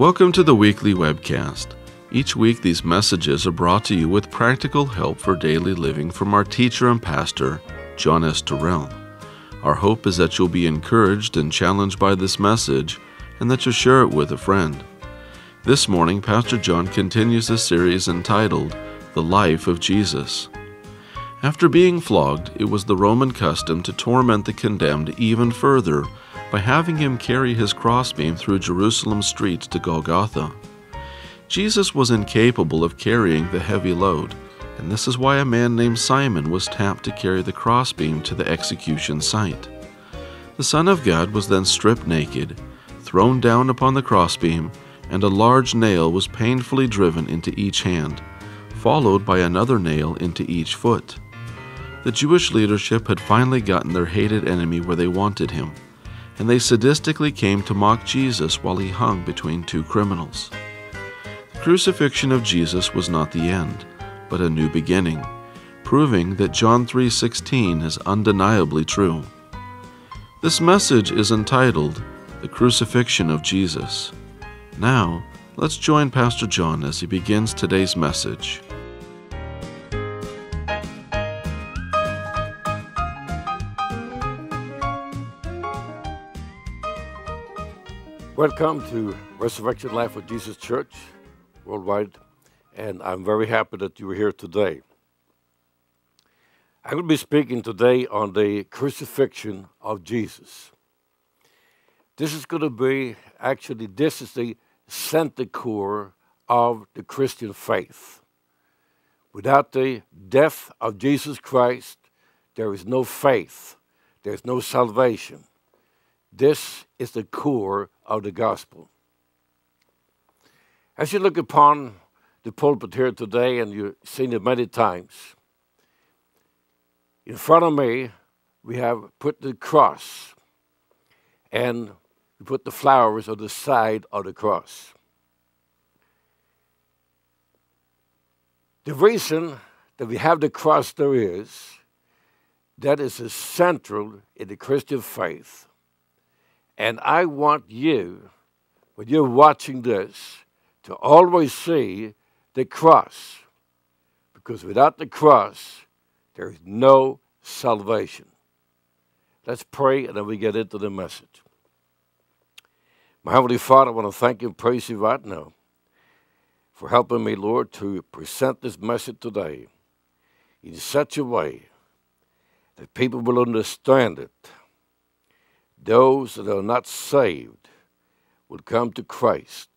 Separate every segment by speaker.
Speaker 1: Welcome to the weekly webcast. Each week, these messages are brought to you with practical help for daily living from our teacher and pastor, John S. Torell. Our hope is that you'll be encouraged and challenged by this message and that you'll share it with a friend. This morning, Pastor John continues a series entitled The Life of Jesus. After being flogged, it was the Roman custom to torment the condemned even further by having him carry his crossbeam through Jerusalem streets to Golgotha. Jesus was incapable of carrying the heavy load, and this is why a man named Simon was tapped to carry the crossbeam to the execution site. The Son of God was then stripped naked, thrown down upon the crossbeam, and a large nail was painfully driven into each hand, followed by another nail into each foot. The Jewish leadership had finally gotten their hated enemy where they wanted him and they sadistically came to mock Jesus while he hung between two criminals. The crucifixion of Jesus was not the end, but a new beginning, proving that John 3:16 is undeniably true. This message is entitled The Crucifixion of Jesus. Now, let's join Pastor John as he begins today's message.
Speaker 2: Welcome to Resurrection Life with Jesus Church worldwide, and I'm very happy that you are here today. I'm going to be speaking today on the crucifixion of Jesus. This is going to be actually, this is the center core of the Christian faith. Without the death of Jesus Christ, there is no faith, there's no salvation. This is the core of the gospel. As you look upon the pulpit here today, and you've seen it many times, in front of me we have put the cross, and we put the flowers on the side of the cross. The reason that we have the cross there is that is central in the Christian faith and I want you, when you're watching this, to always see the cross. Because without the cross, there is no salvation. Let's pray and then we get into the message. My Heavenly Father, I want to thank you and praise you right now for helping me, Lord, to present this message today in such a way that people will understand it those that are not saved will come to Christ.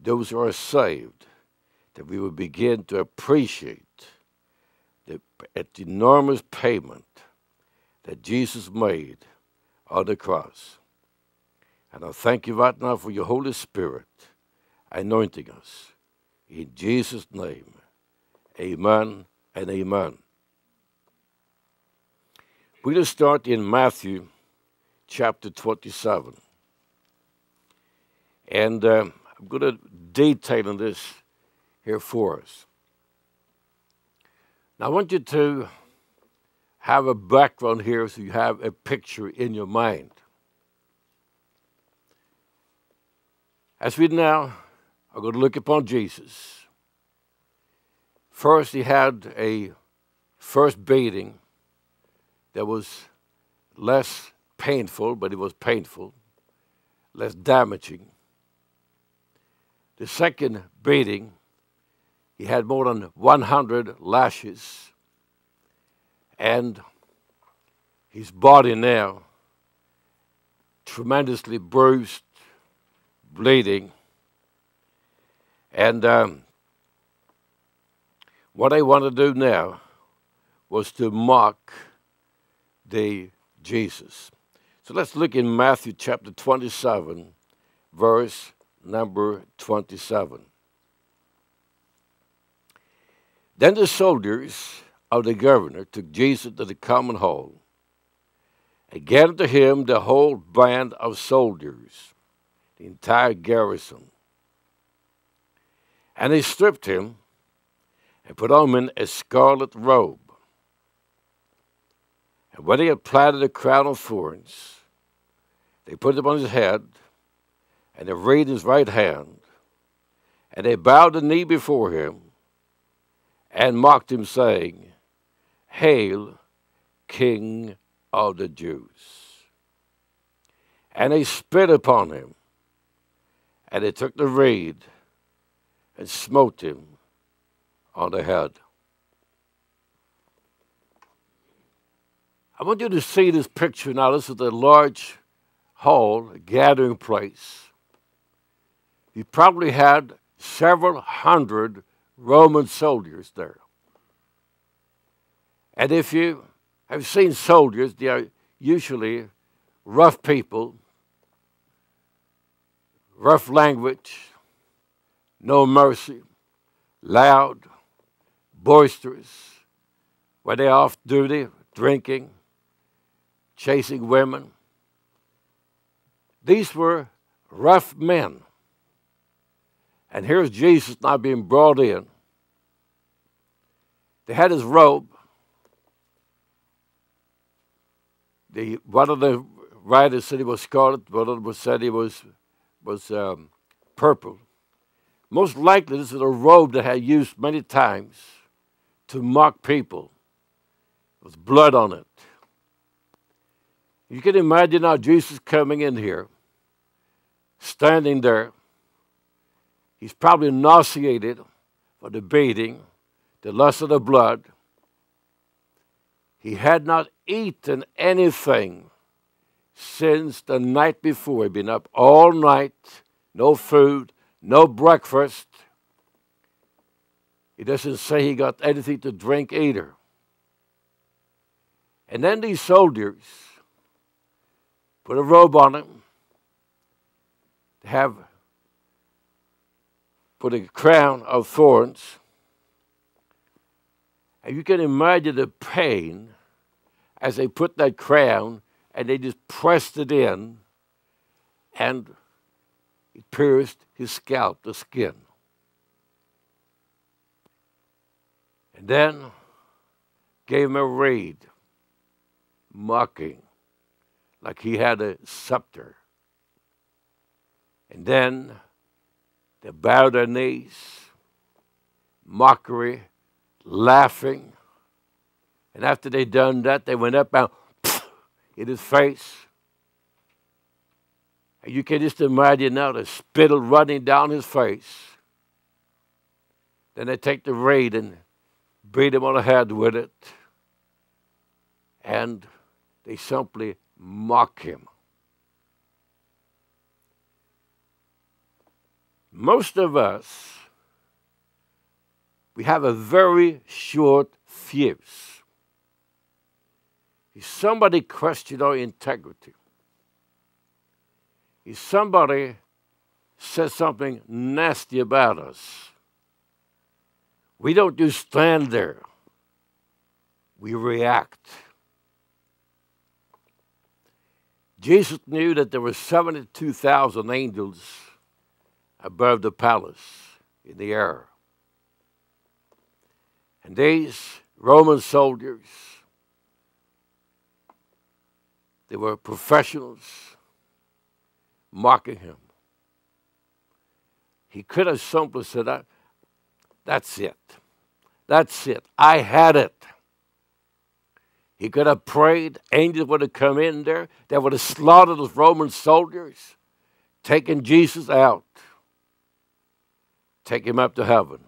Speaker 2: Those who are saved, that we will begin to appreciate the enormous payment that Jesus made on the cross. And I thank you right now for your Holy Spirit anointing us. In Jesus' name, amen and amen. To start in Matthew chapter 27. And uh, I'm going to detail on this here for us. Now, I want you to have a background here so you have a picture in your mind. As we now are going to look upon Jesus, first he had a first beating that was less painful, but it was painful, less damaging. The second beating, he had more than 100 lashes, and his body now tremendously bruised, bleeding. And um, what I want to do now was to mock the Jesus. So let's look in Matthew chapter 27, verse number 27. Then the soldiers of the governor took Jesus to the common hall and gathered to him the whole band of soldiers, the entire garrison. And they stripped him and put on him a scarlet robe. And when they had planted a crown of thorns, they put it upon his head and they raised his right hand, and they bowed the knee before him and mocked him, saying, Hail, King of the Jews. And they spit upon him, and they took the reed and smote him on the head. I want you to see this picture now. This is a large hall, gathering place. He probably had several hundred Roman soldiers there. And if you have seen soldiers, they are usually rough people, rough language, no mercy, loud, boisterous, when they're off duty, drinking, chasing women. These were rough men. And here's Jesus now being brought in. They had his robe. The, one of the writers said he was scarlet, one of them said he was, was um, purple. Most likely, this is a robe that had used many times to mock people. With blood on it. You can imagine now Jesus coming in here, standing there, He's probably nauseated for the beating, the lust of the blood. He had not eaten anything since the night before. He'd been up all night, no food, no breakfast. He doesn't say he got anything to drink either. And then these soldiers put a robe on him, to have put a crown of thorns. And you can imagine the pain as they put that crown and they just pressed it in and it pierced his scalp, the skin. And then gave him a reed, mocking, like he had a scepter. And then they bowed their knees, mockery, laughing. And after they done that, they went up and in his face. And you can just imagine now the spittle running down his face. Then they take the reed and beat him on the head with it. And they simply mock him. most of us, we have a very short fuse. If somebody question our integrity, if somebody says something nasty about us, we don't just stand there. We react. Jesus knew that there were 72,000 angels above the palace in the air. And these Roman soldiers, they were professionals mocking him. He could have simply said, That's it. That's it. I had it. He could have prayed. Angels would have come in there. They would have slaughtered those Roman soldiers, taken Jesus out take him up to heaven.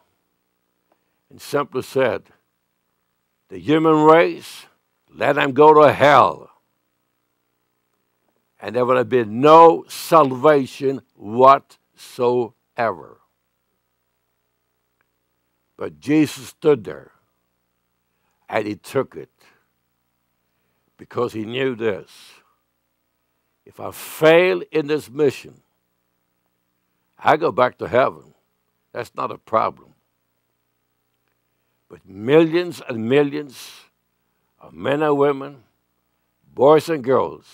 Speaker 2: And simply said, the human race, let them go to hell. And there would have been no salvation whatsoever. But Jesus stood there and he took it because he knew this. If I fail in this mission, I go back to heaven. That's not a problem. But millions and millions of men and women, boys and girls,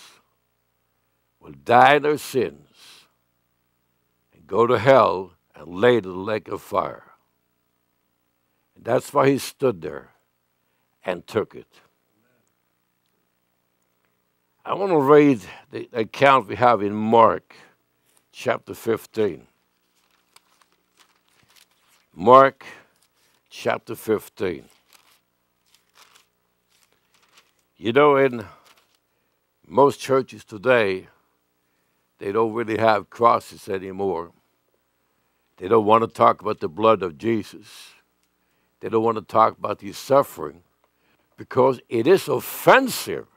Speaker 2: will die in their sins and go to hell and lay to the lake of fire. And that's why he stood there and took it. I want to read the account we have in Mark chapter 15. Mark chapter 15. You know, in most churches today, they don't really have crosses anymore. They don't want to talk about the blood of Jesus. They don't want to talk about his suffering because it is offensive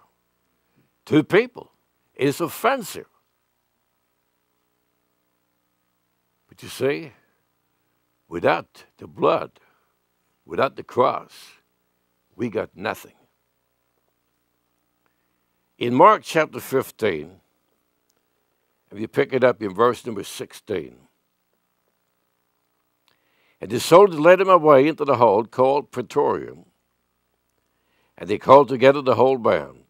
Speaker 2: to people. Is offensive. But you see, without the blood, without the cross, we got nothing. In Mark chapter 15, if you pick it up in verse number 16, and the soldiers led him away into the hall called Praetorium, and they called together the whole band.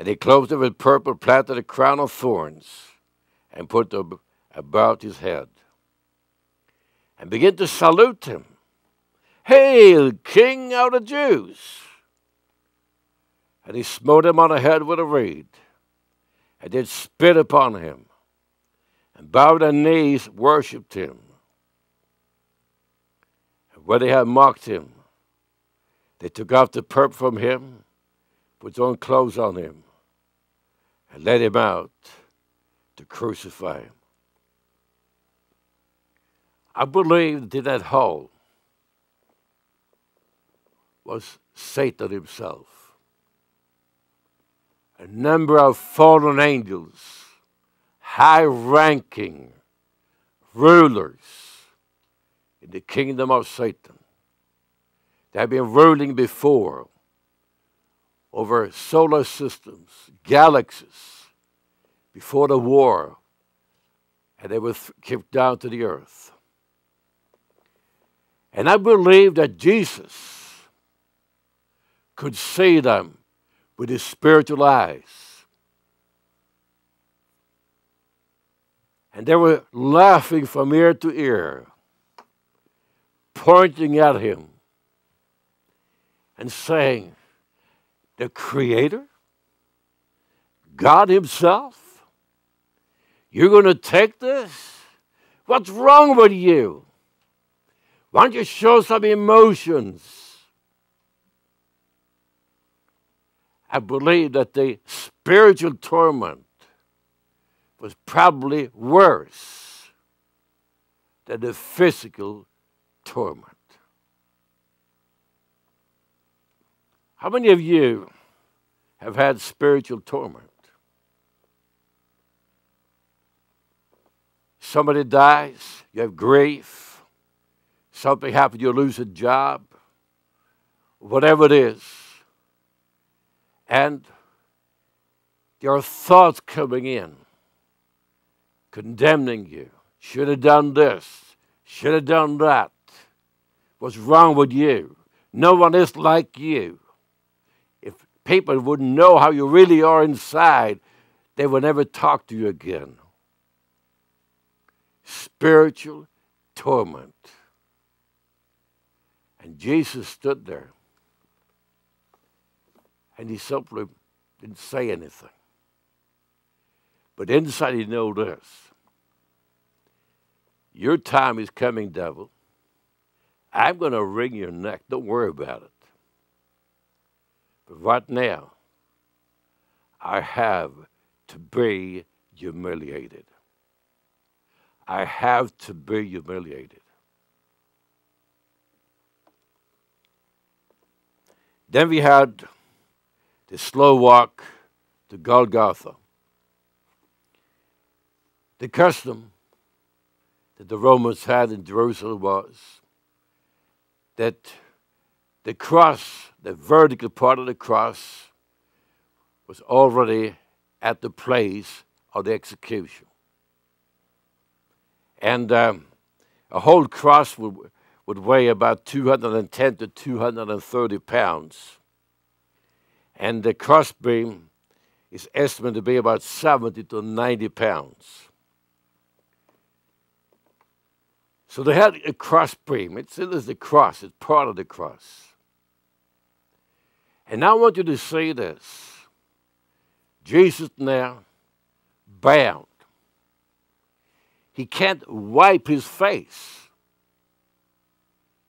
Speaker 2: And they clothed him with purple, planted a crown of thorns, and put them about his head, and began to salute him. Hail, King of the Jews! And he smote him on the head with a reed, and did spit upon him, and bowed their knees, worshipped him. And when they had mocked him, they took off the purple from him, put on clothes on him, and led him out to crucify him. I believe that that hole was Satan himself. A number of fallen angels, high ranking rulers in the kingdom of Satan. They have been ruling before over solar systems, galaxies, before the war, and they were kicked down to the earth. And I believe that Jesus could see them with his spiritual eyes. And they were laughing from ear to ear, pointing at him and saying, The Creator, God Himself, you're going to take this? What's wrong with you? Why don't you show some emotions? I believe that the spiritual torment was probably worse than the physical torment. How many of you have had spiritual torment? Somebody dies, you have grief, something happens, you lose a job, whatever it is. And are thoughts coming in, condemning you. Should have done this, should have done that. What's wrong with you? No one is like you. People wouldn't know how you really are inside, they would never talk to you again. Spiritual torment. And Jesus stood there and he simply didn't say anything. But inside he knew this. Your time is coming, devil. I'm going to wring your neck. Don't worry about it. But right now, I have to be humiliated. I have to be humiliated. Then we had the slow walk to Golgotha. The custom that the Romans had in Jerusalem was that the cross, the vertical part of the cross, was already at the place of the execution. And um, a whole cross would, would weigh about 210 to 230 pounds. And the crossbeam is estimated to be about 70 to 90 pounds. So they had a crossbeam. It still is the cross, it's part of the cross. And I want you to see this Jesus now bound he can't wipe his face.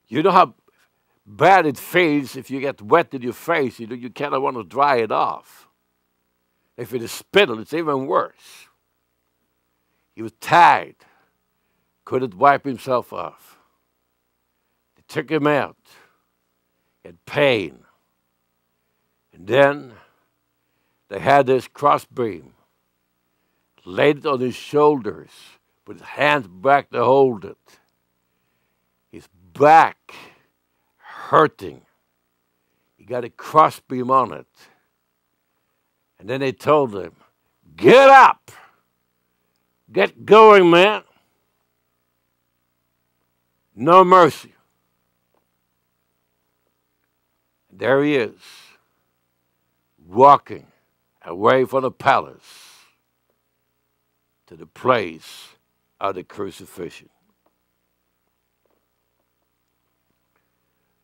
Speaker 2: You know how bad it feels if you get wet in your face. You know, you kind of want to dry it off. If it is spittle, it's even worse. He was tied, couldn't wipe himself off. They took him out. Had pain. Then they had this crossbeam, laid it on his shoulders, with his hands back to hold it. His back hurting. He got a crossbeam on it. And then they told him, Get up! Get going, man! No mercy. There he is, walking away from the palace to the place of the crucifixion.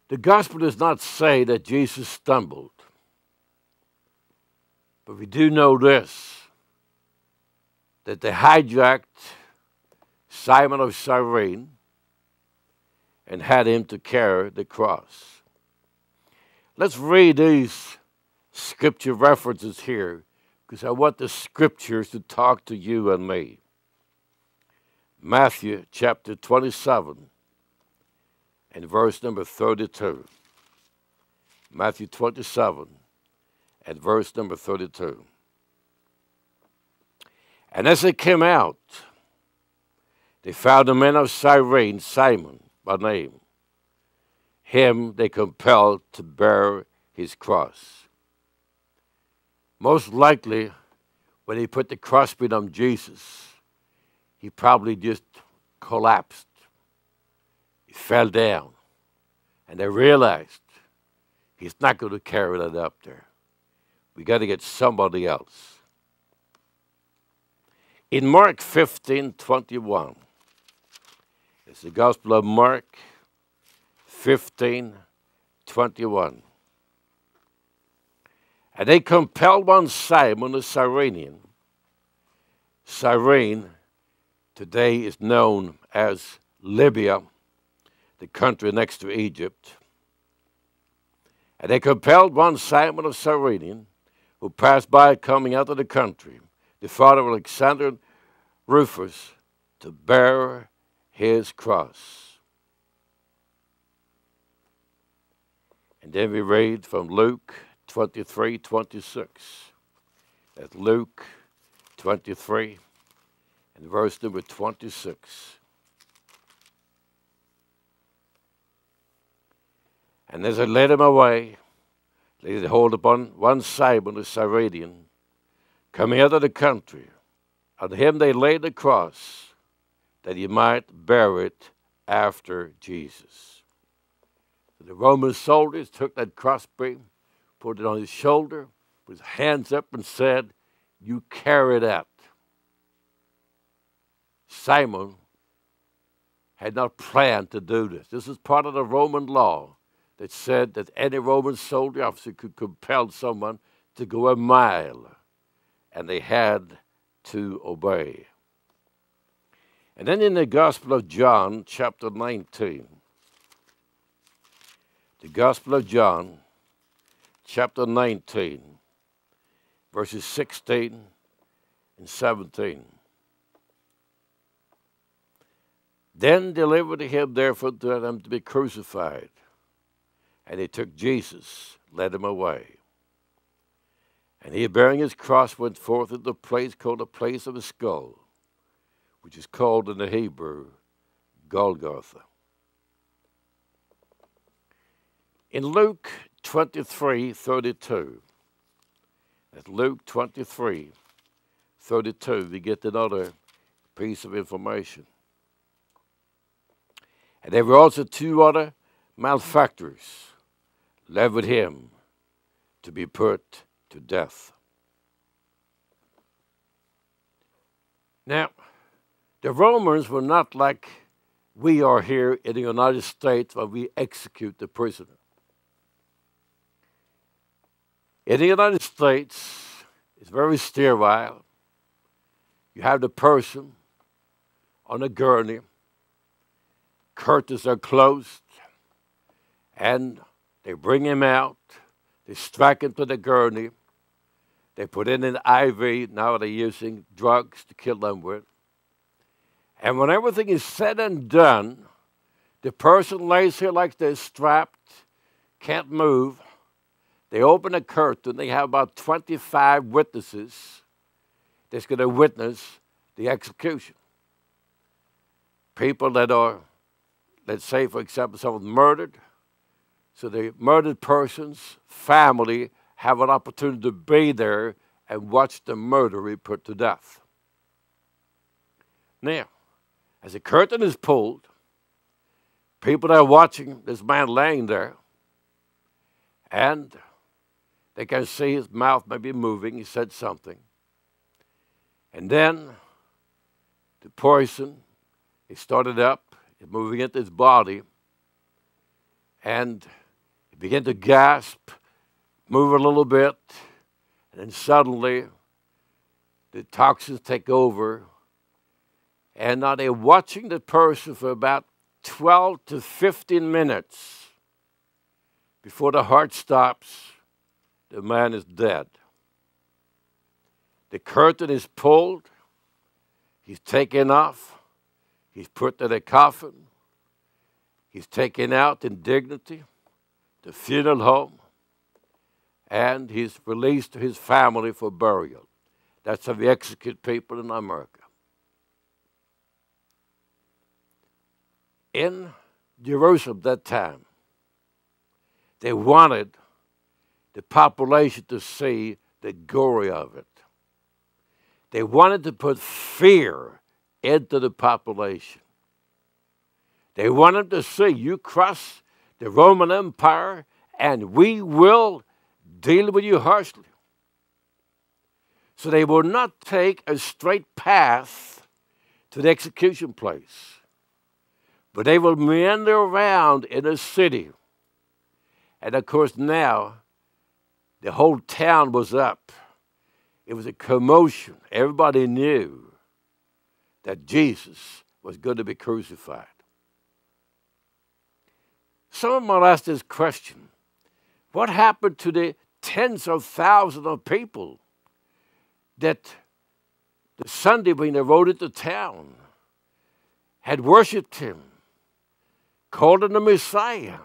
Speaker 2: The gospel does not say that Jesus stumbled, but we do know this that they hijacked Simon of Cyrene and had him to carry the cross. Let's read these scripture references here because I want the scriptures to talk to you and me. Matthew chapter 27 and verse number 32. Matthew 27 and verse number 32. And as they came out, they found a man of Cyrene, Simon by name. Him they compelled to bear his cross. Most likely, when he put the crossbeam on Jesus, he probably just collapsed. He fell down. And they realized he's not going to carry that up there. We got to get somebody else. In Mark 15 21, it's the Gospel of Mark 15 21. And they compelled one Simon the Cyrenian. Cyrene today is known as Libya, the country next to Egypt. And they compelled one Simon of Cyrenian, who passed by coming out of the country, the father of Alexander Rufus, to bear his cross. And then we read from Luke 23 26. That's Luke 23 and verse number 26. And as they led him away, they hold upon one Simon the Cyrenian, coming out of the country. On him they laid the cross, that he might bear it after Jesus. The Roman soldiers took that crossbeam put it on his shoulder, put his hands up, and said, You carry that. Simon had not planned to do this. This is part of the Roman law that said that any Roman soldier officer could compel someone to go a mile, and they had to obey. And then in the Gospel of John, chapter 19, the Gospel of John, chapter 19, verses 16 and 17. Then delivered him therefore to them to be crucified. And they took Jesus, led him away. And he, bearing his cross, went forth into the place called the place of a skull, which is called in the Hebrew Golgotha. In Luke 23 32. At Luke 23 32, we get another piece of information. And there were also two other malefactors led with him to be put to death. Now, the Romans were not like we are here in the United States where we execute the prisoner. In the United States, it's very sterile. You have the person on a gurney. Curtains are closed, and they bring him out. They strike him to the gurney. They put in an IV. Now they're using drugs to kill them with. And when everything is said and done, the person lays here like they're strapped, can't move. They open a curtain. They have about 25 witnesses that's going to witness the execution. People that are, let's say, for example, someone murdered. So the murdered person's family have an opportunity to be there and watch the murderer put to death. Now, as the curtain is pulled, people are watching this man laying there, and they can see his mouth maybe moving. He said something. And then the poison, he started up, moving into his body, and he began to gasp, move a little bit, and then suddenly the toxins take over. And now they're watching the person for about 12 to 15 minutes before the heart stops. The man is dead. The curtain is pulled. He's taken off. He's put in a coffin. He's taken out in dignity, the funeral home, and he's released to his family for burial. That's how we execute people in America. In Jerusalem that time, they wanted the population to see the glory of it. They wanted to put fear into the population. They wanted to see you cross the Roman Empire and we will deal with you harshly. So they will not take a straight path to the execution place, but they will meander around in a city. And of course, now the whole town was up. It was a commotion. Everybody knew that Jesus was going to be crucified. Someone might ask this question What happened to the tens of thousands of people that the Sunday when they rode into town had worshiped him, called him the Messiah?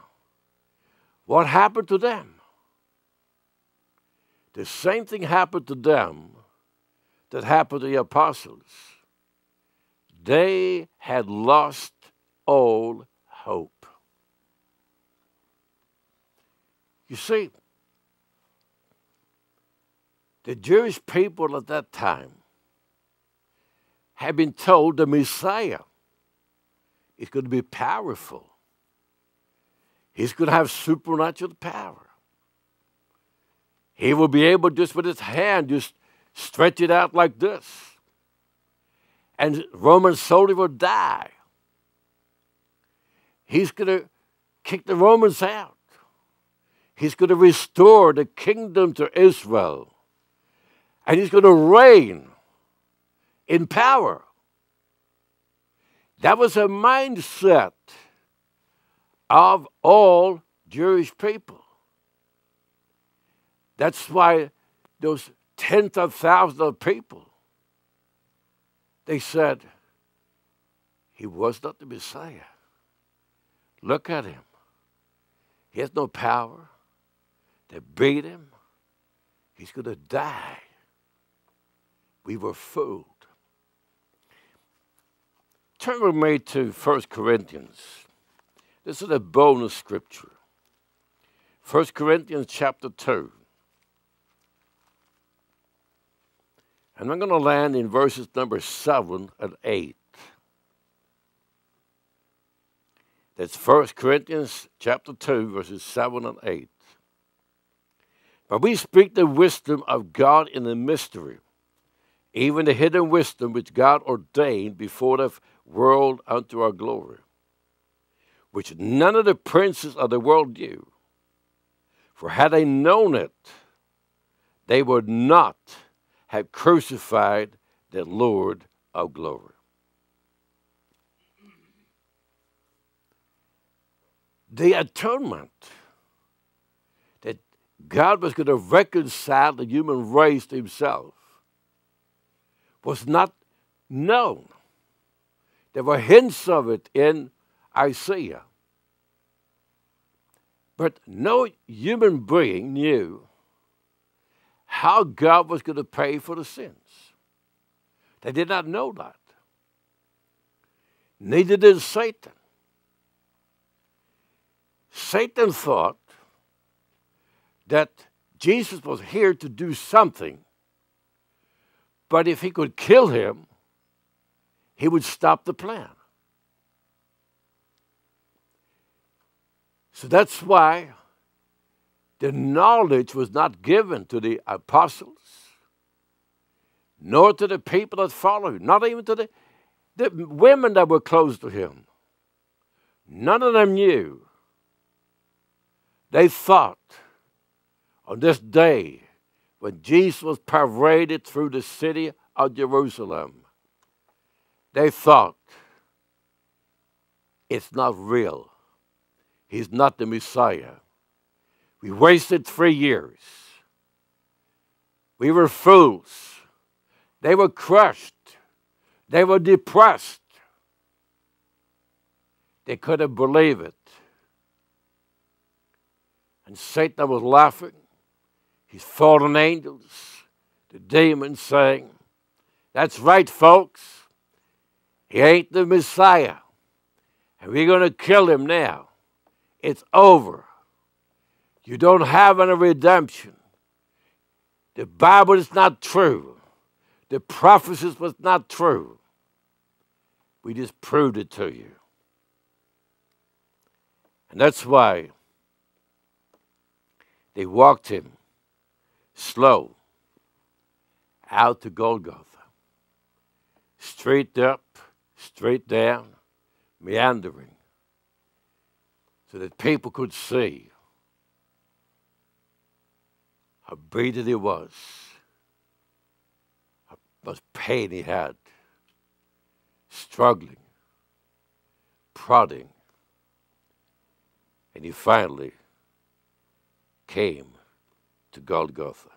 Speaker 2: What happened to them? The same thing happened to them that happened to the apostles. They had lost all hope. You see, the Jewish people at that time had been told the Messiah is going to be powerful. He's going to have supernatural power. He will be able just with his hand, just stretch it out like this. And Roman soldier will die. He's going to kick the Romans out. He's going to restore the kingdom to Israel. And he's going to reign in power. That was a mindset of all Jewish people. That's why those tens of thousands of people, they said, he was not the Messiah. Look at him. He has no power. They beat him. He's going to die. We were fooled. Turn with me to 1 Corinthians. This is a bonus scripture. 1 Corinthians chapter 2. And I'm going to land in verses number 7 and 8. That's 1 Corinthians chapter 2, verses 7 and 8. But we speak the wisdom of God in the mystery, even the hidden wisdom which God ordained before the world unto our glory, which none of the princes of the world knew. For had they known it, they would not have crucified the Lord of glory. The atonement that God was going to reconcile the human race to himself was not known. There were hints of it in Isaiah. But no human being knew how God was going to pay for the sins. They did not know that. Neither did Satan. Satan thought that Jesus was here to do something, but if he could kill him, he would stop the plan. So that's why the knowledge was not given to the apostles, nor to the people that followed not even to the, the women that were close to him. None of them knew. They thought on this day when Jesus was paraded through the city of Jerusalem, they thought it's not real. He's not the Messiah. We wasted three years. We were fools. They were crushed. They were depressed. They couldn't believe it. And Satan was laughing. His fallen angels, the demons saying, That's right, folks. He ain't the Messiah. And we're going to kill him now. It's over. You don't have any redemption. The Bible is not true. The prophecies was not true. We just proved it to you. And that's why they walked him slow out to Golgotha. Straight up, straight down, meandering so that people could see how beaten he was, how much pain he had, struggling, prodding, and he finally came to Golgotha.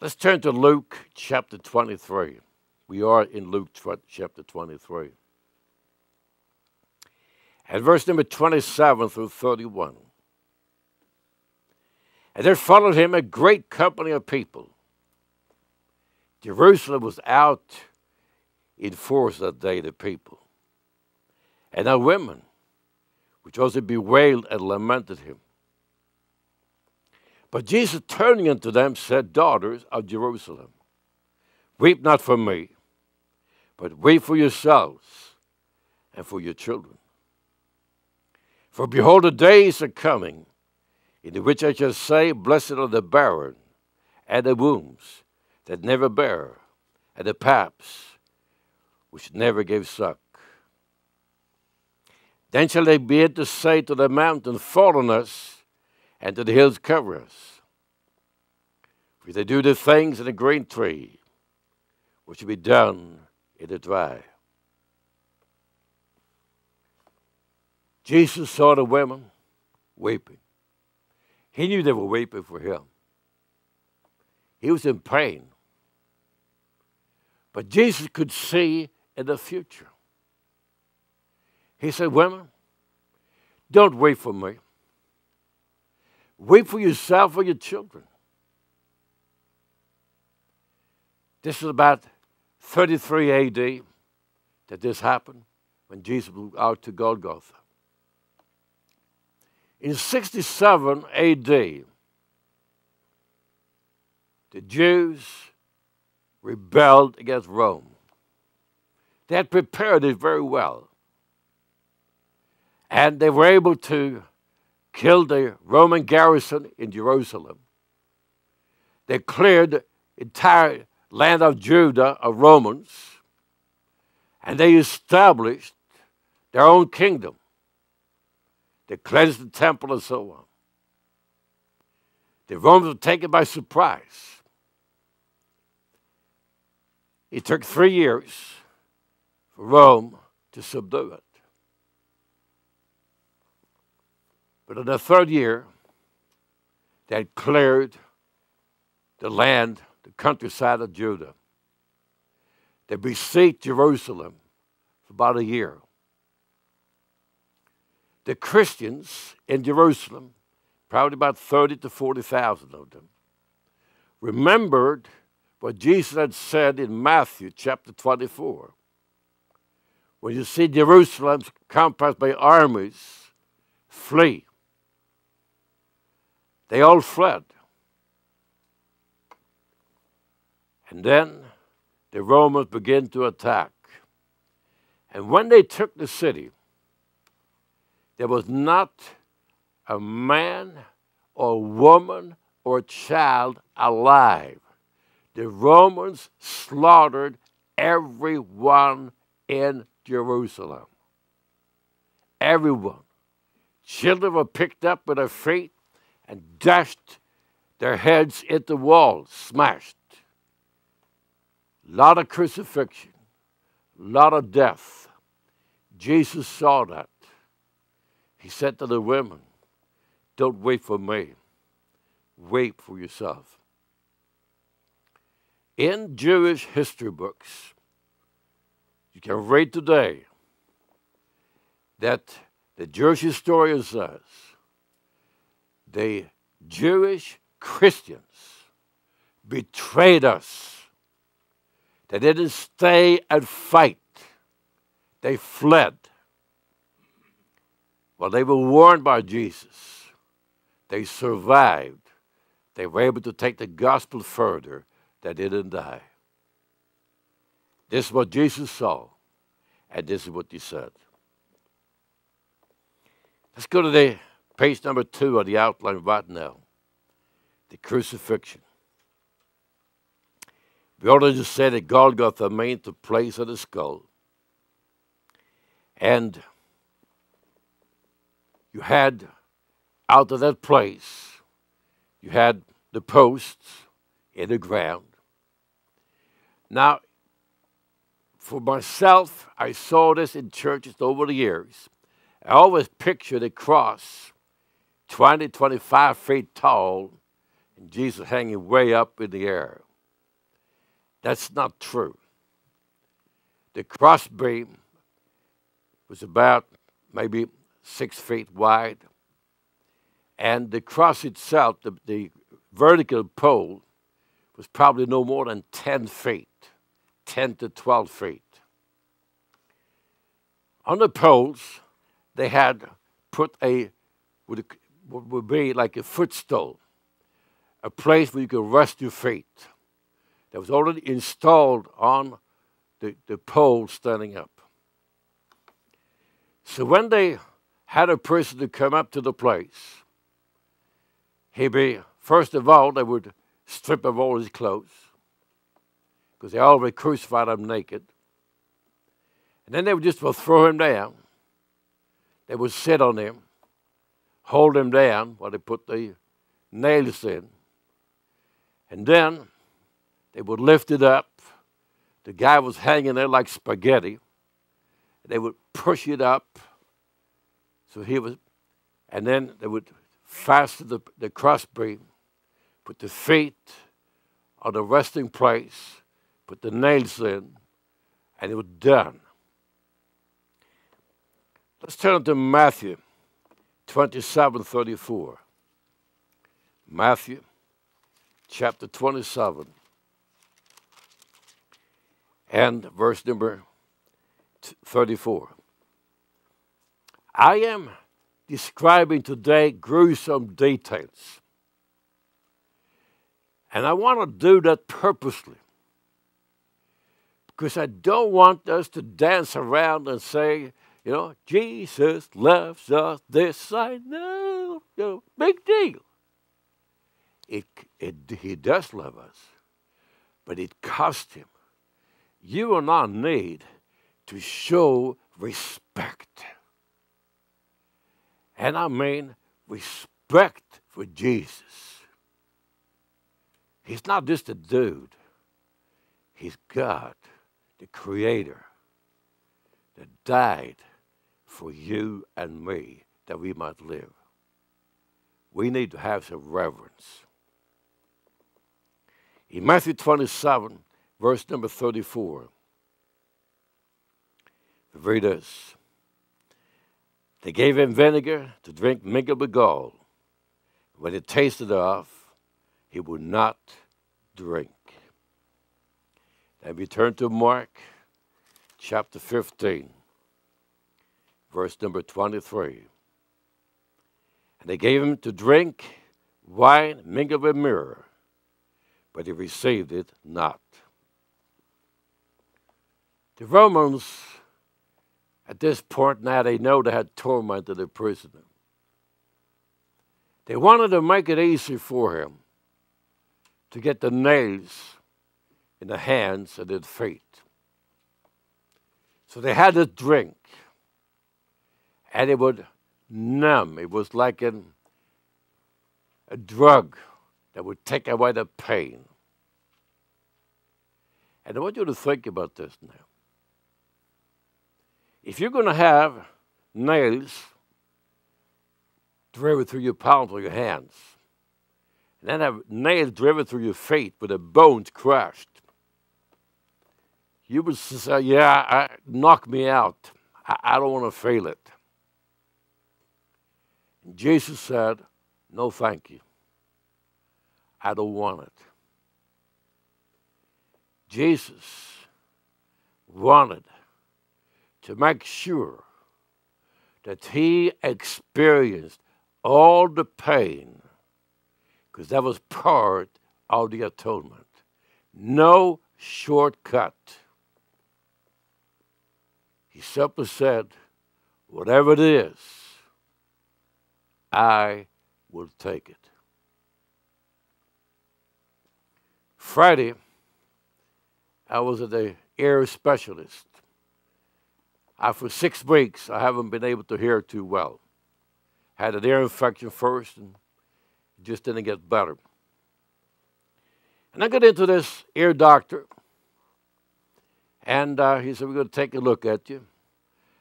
Speaker 2: Let's turn to Luke chapter 23. We are in Luke chapter 23. And verse number 27 through 31. And there followed him a great company of people. Jerusalem was out in force that day, the people. And our women, which also bewailed and lamented him. But Jesus, turning unto them, said, Daughters of Jerusalem, weep not for me, but weep for yourselves and for your children. For behold, the days are coming in which I shall say, Blessed are the barren, and the wombs that never bear, and the paps which never gave suck. Then shall they be able to say to the mountain, Fall on us, and to the hills, cover us. For they do the things in the green tree, which will be done in the dry. Jesus saw the women weeping. He knew they were weeping for him. He was in pain. But Jesus could see in the future. He said, Women, don't wait for me. Wait for yourself or your children. This is about 33 AD that this happened when Jesus moved out to Golgotha. In 67 AD, the Jews rebelled against Rome. They had prepared it very well. And they were able to kill the Roman garrison in Jerusalem. They cleared the entire land of Judah of Romans, and they established their own kingdom. They cleansed the temple and so on. The Romans were taken by surprise. It took three years for Rome to subdue it. But in the third year, they had cleared the land, the countryside of Judah. They besieged Jerusalem for about a year. The Christians in Jerusalem, probably about 30 to 40,000 of them, remembered what Jesus had said in Matthew chapter 24. When you see Jerusalem compassed by armies, flee. They all fled. And then the Romans began to attack. And when they took the city, there was not a man or woman or child alive. The Romans slaughtered everyone in Jerusalem. Everyone. Children were picked up with their feet and dashed their heads into walls, smashed. A lot of crucifixion, a lot of death. Jesus saw that. He said to the women, Don't wait for me, wait for yourself. In Jewish history books, you can read today that the Jewish historian says the Jewish Christians betrayed us. They didn't stay and fight, they fled. Well, they were warned by Jesus. They survived. They were able to take the gospel further. They didn't die. This is what Jesus saw, and this is what he said. Let's go to the page number two of the outline right now the crucifixion. We already just said that Golgotha meant the place of the skull. And you had out of that place, you had the posts in the ground. Now, for myself, I saw this in churches over the years. I always pictured a cross 20, 25 feet tall and Jesus hanging way up in the air. That's not true. The crossbeam was about maybe six feet wide, and the cross itself, the, the vertical pole, was probably no more than 10 feet, 10 to 12 feet. On the poles, they had put a, what would be like a footstool, a place where you could rest your feet. That was already installed on the, the pole standing up. So when they had a person to come up to the place, he'd be, first of all, they would strip of all his clothes, because they already crucified him naked. And then they would just throw him down. They would sit on him, hold him down while they put the nails in. And then they would lift it up. The guy was hanging there like spaghetti. They would push it up. So he was, and then they would fasten the, the crossbeam, put the feet on the resting place, put the nails in, and it was done. Let's turn to Matthew 27 34. Matthew chapter 27 and verse number 34. I am describing today gruesome details. And I want to do that purposely. Because I don't want us to dance around and say, you know, Jesus loves us, this I know. You know, big deal. It, it, he does love us, but it cost him you and I need to show respect. And I mean respect for Jesus. He's not just a dude, He's God, the Creator, that died for you and me that we might live. We need to have some reverence. In Matthew 27, verse number 34, read this. They gave him vinegar to drink mingled with gall. When he tasted of, he would not drink. Then we turn to Mark chapter 15, verse number 23. And they gave him to drink wine mingled with myrrh, but he received it not. The Romans, at this point now, they know they had tormented the prisoner. They wanted to make it easy for him to get the nails in the hands and the feet. So they had to drink, and it would numb. It was like an, a drug that would take away the pain. And I want you to think about this now. If you're going to have nails driven through your palms or your hands, and then have nails driven through your feet with the bones crushed, you would say, Yeah, I, knock me out. I, I don't want to feel it. And Jesus said, No, thank you. I don't want it. Jesus wanted to make sure that he experienced all the pain because that was part of the atonement. No shortcut. He simply said, Whatever it is, I will take it. Friday, I was at the ear specialist. After six weeks, I haven't been able to hear too well. Had an ear infection first and just didn't get better. And I got into this ear doctor, and uh, he said, We're going to take a look at you.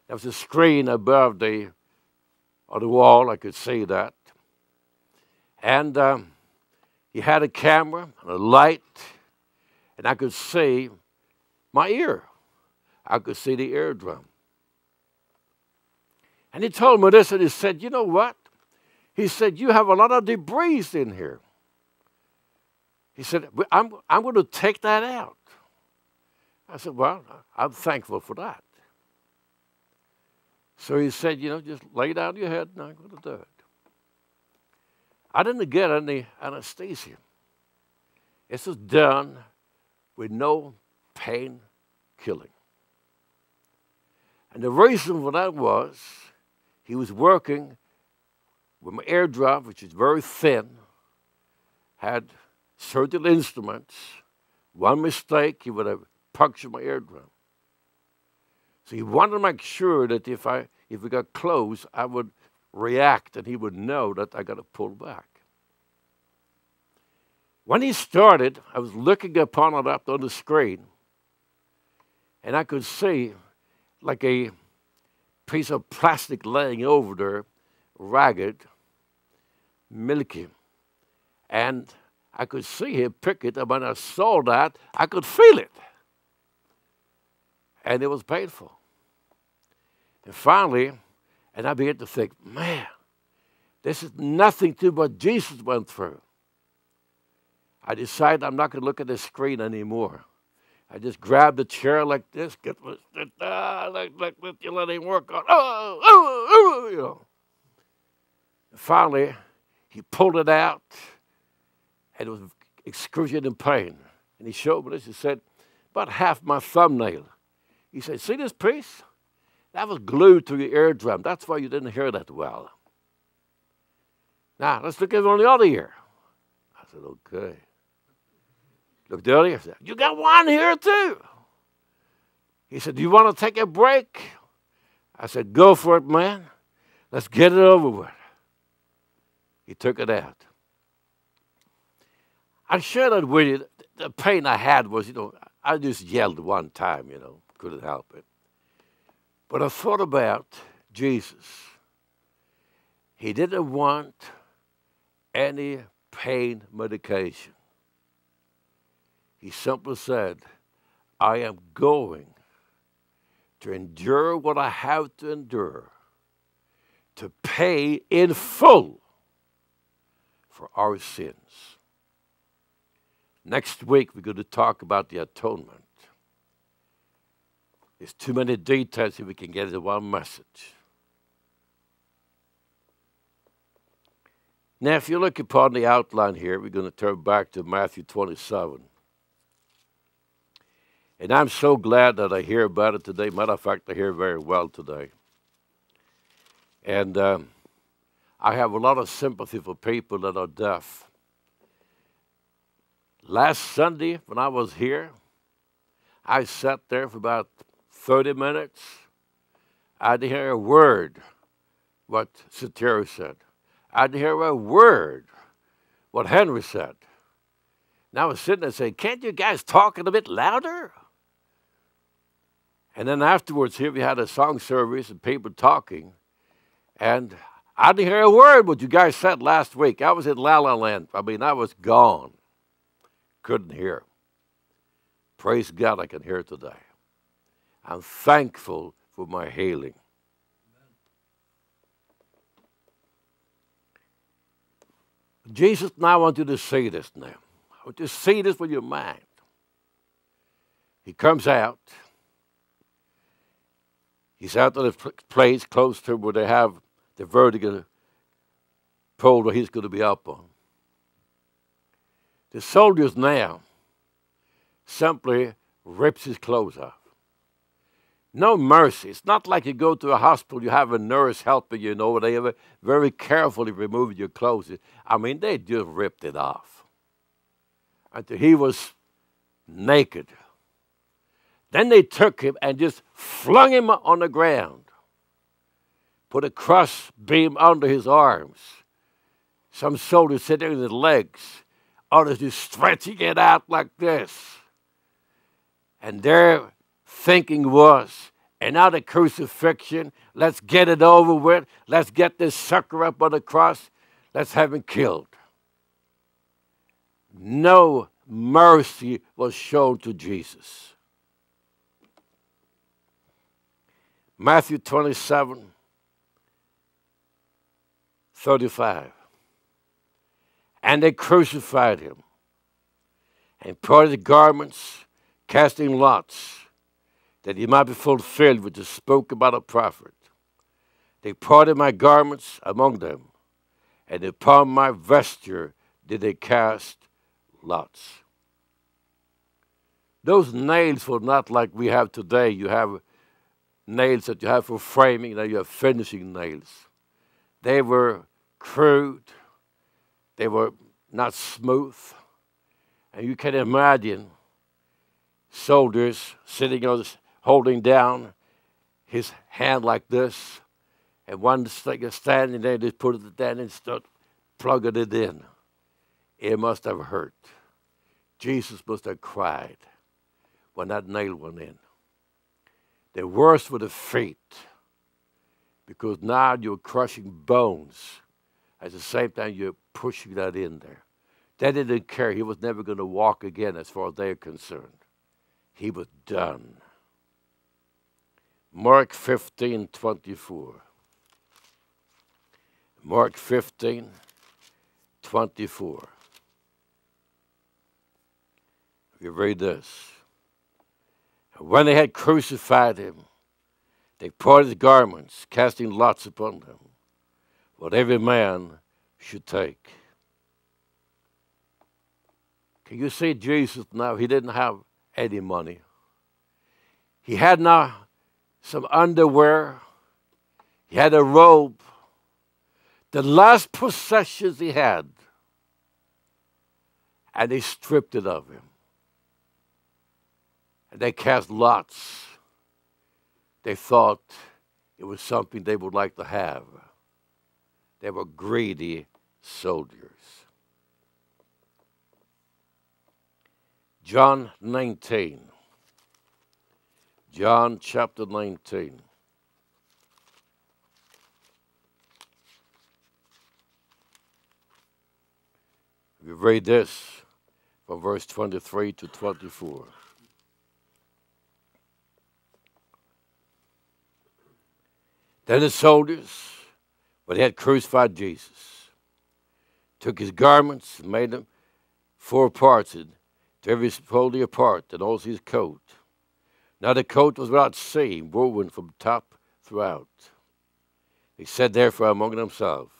Speaker 2: There was a screen above the on the wall. I could see that. And um, he had a camera and a light, and I could see my ear. I could see the eardrum. And he told me this, and he said, You know what? He said, You have a lot of debris in here. He said, I'm, I'm going to take that out. I said, Well, I'm thankful for that. So he said, you know, just lay down your head and I'm going to do it. I didn't get any anesthesia. This was done with no pain killing. And the reason for that was he was working with my eardrum, which is very thin, had surgical instruments. One mistake, he would have punctured my eardrum. So he wanted to make sure that if I if we got close, I would react and he would know that I got to pull back. When he started, I was looking upon it up on the screen, and I could see like a piece of plastic laying over there, ragged, milky. And I could see him pick it, and when I saw that, I could feel it. And it was painful. And finally, and I began to think, man, this is nothing to what Jesus went through. I decided I'm not going to look at the screen anymore. I just grabbed the chair like this, get ah, like like this, you let him work on. Oh, oh, oh, you know. Finally, he pulled it out, and it was excruciating pain. And he showed me this. He said, about half my thumbnail. He said, "See this piece? That was glued to your eardrum. That's why you didn't hear that well. Now, let's look at it on the other ear. I said, okay. Look the other ear. Said, you got one here too. He said, do you want to take a break? I said, go for it, man. Let's get it over with. He took it out. I shared that with you. The pain I had was, you know, I just yelled one time, you know, couldn't help it. But I thought about Jesus. He didn't want any pain medication. He simply said, I am going to endure what I have to endure, to pay in full for our sins. Next week, we're going to talk about the atonement. There's too many details if we can get it one message. Now, if you look upon the outline here, we're going to turn back to Matthew 27. And I'm so glad that I hear about it today. Matter of fact, I hear very well today. And um, I have a lot of sympathy for people that are deaf. Last Sunday, when I was here, I sat there for about 30 minutes. I didn't hear a word what Satira said. I didn't hear a word what Henry said. And I was sitting there saying, Can't you guys talk a bit louder? And then afterwards, here we had a song service and people talking. And I didn't hear a word what you guys said last week. I was in La La Land. I mean, I was gone. Couldn't hear. Praise God, I can hear today. I'm thankful for my healing. Jesus, now I want you to see this now. I want you to see this with your mind. He comes out. He's out to the place close to where they have the vertical pole where he's going to be up on. The soldiers now simply rips his clothes off. No mercy. It's not like you go to a hospital, you have a nurse helping you, know, they have very carefully removed your clothes. I mean, they just ripped it off until he was naked. Then they took him and just flung him on the ground, put a cross beam under his arms. Some soldiers sitting on his legs, others just stretching it out like this. And their thinking was, and now the crucifixion, let's get it over with. Let's get this sucker up on the cross. Let's have him killed. No mercy was shown to Jesus. Matthew 27 35. And they crucified him and parted the garments, casting lots, that he might be fulfilled which is spoke about a prophet. They parted my garments among them, and upon my vesture did they cast lots. Those nails were not like we have today. You have nails that you have for framing, now you have finishing nails. They were crude, they were not smooth. And you can imagine soldiers sitting on this, holding down his hand like this, and one standing there, just put it down and start plugging it in. It must have hurt. Jesus must have cried when that nail went in. The worst were the feet, because now you're crushing bones. At the same time, you're pushing that in there. They didn't care. He was never going to walk again, as far as they're concerned. He was done. Mark 15 24. Mark 15 24. You read this. When they had crucified him, they parted his garments, casting lots upon them, what every man should take. Can you see Jesus now? He didn't have any money. He had now some underwear. He had a robe. The last possessions he had. And they stripped it of him. They cast lots. They thought it was something they would like to have. They were greedy soldiers. John 19. John chapter 19. We read this from verse 23 to 24. Then the soldiers, when they had crucified Jesus, took his garments and made them four parts, and to every folded apart, and also his coat. Now the coat was without seam, woven from top throughout. They said therefore among themselves,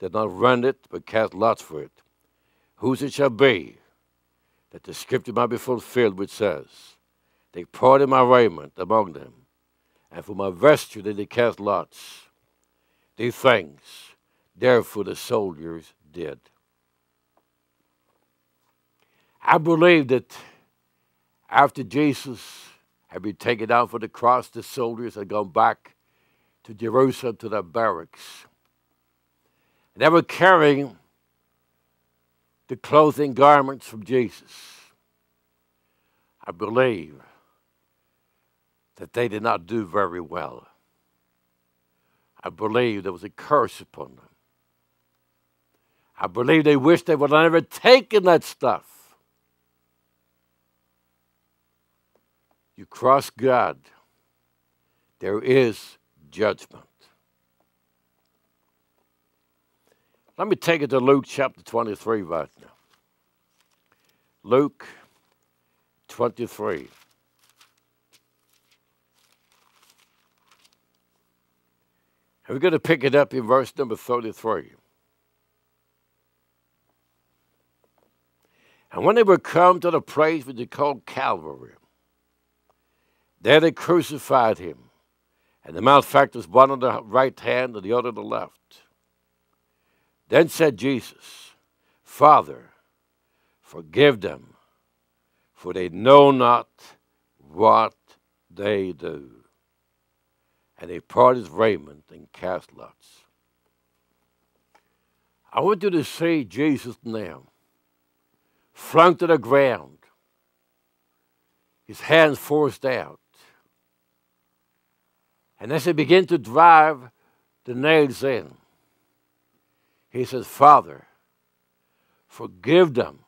Speaker 2: Let not rend it, but cast lots for it, whose it shall be, that the scripture might be fulfilled, which says, They parted my raiment among them, and for my vesture did they cast lots. These things, therefore, the soldiers did. I believe that after Jesus had been taken down for the cross, the soldiers had gone back to Jerusalem to their barracks. And They were carrying the clothing garments from Jesus. I believe that they did not do very well. I believe there was a curse upon them. I believe they wished they would have never taken that stuff. You cross God, there is judgment. Let me take it to Luke chapter 23 right now. Luke 23. And we're going to pick it up in verse number 33. And when they were come to the place which they called Calvary, there they crucified him, and the malefactors, one on the right hand and the other on the left. Then said Jesus, Father, forgive them, for they know not what they do and they parted his raiment and cast lots. I want you to see Jesus now, flung to the ground, his hands forced out. And as they begin to drive the nails in, he says, Father, forgive them,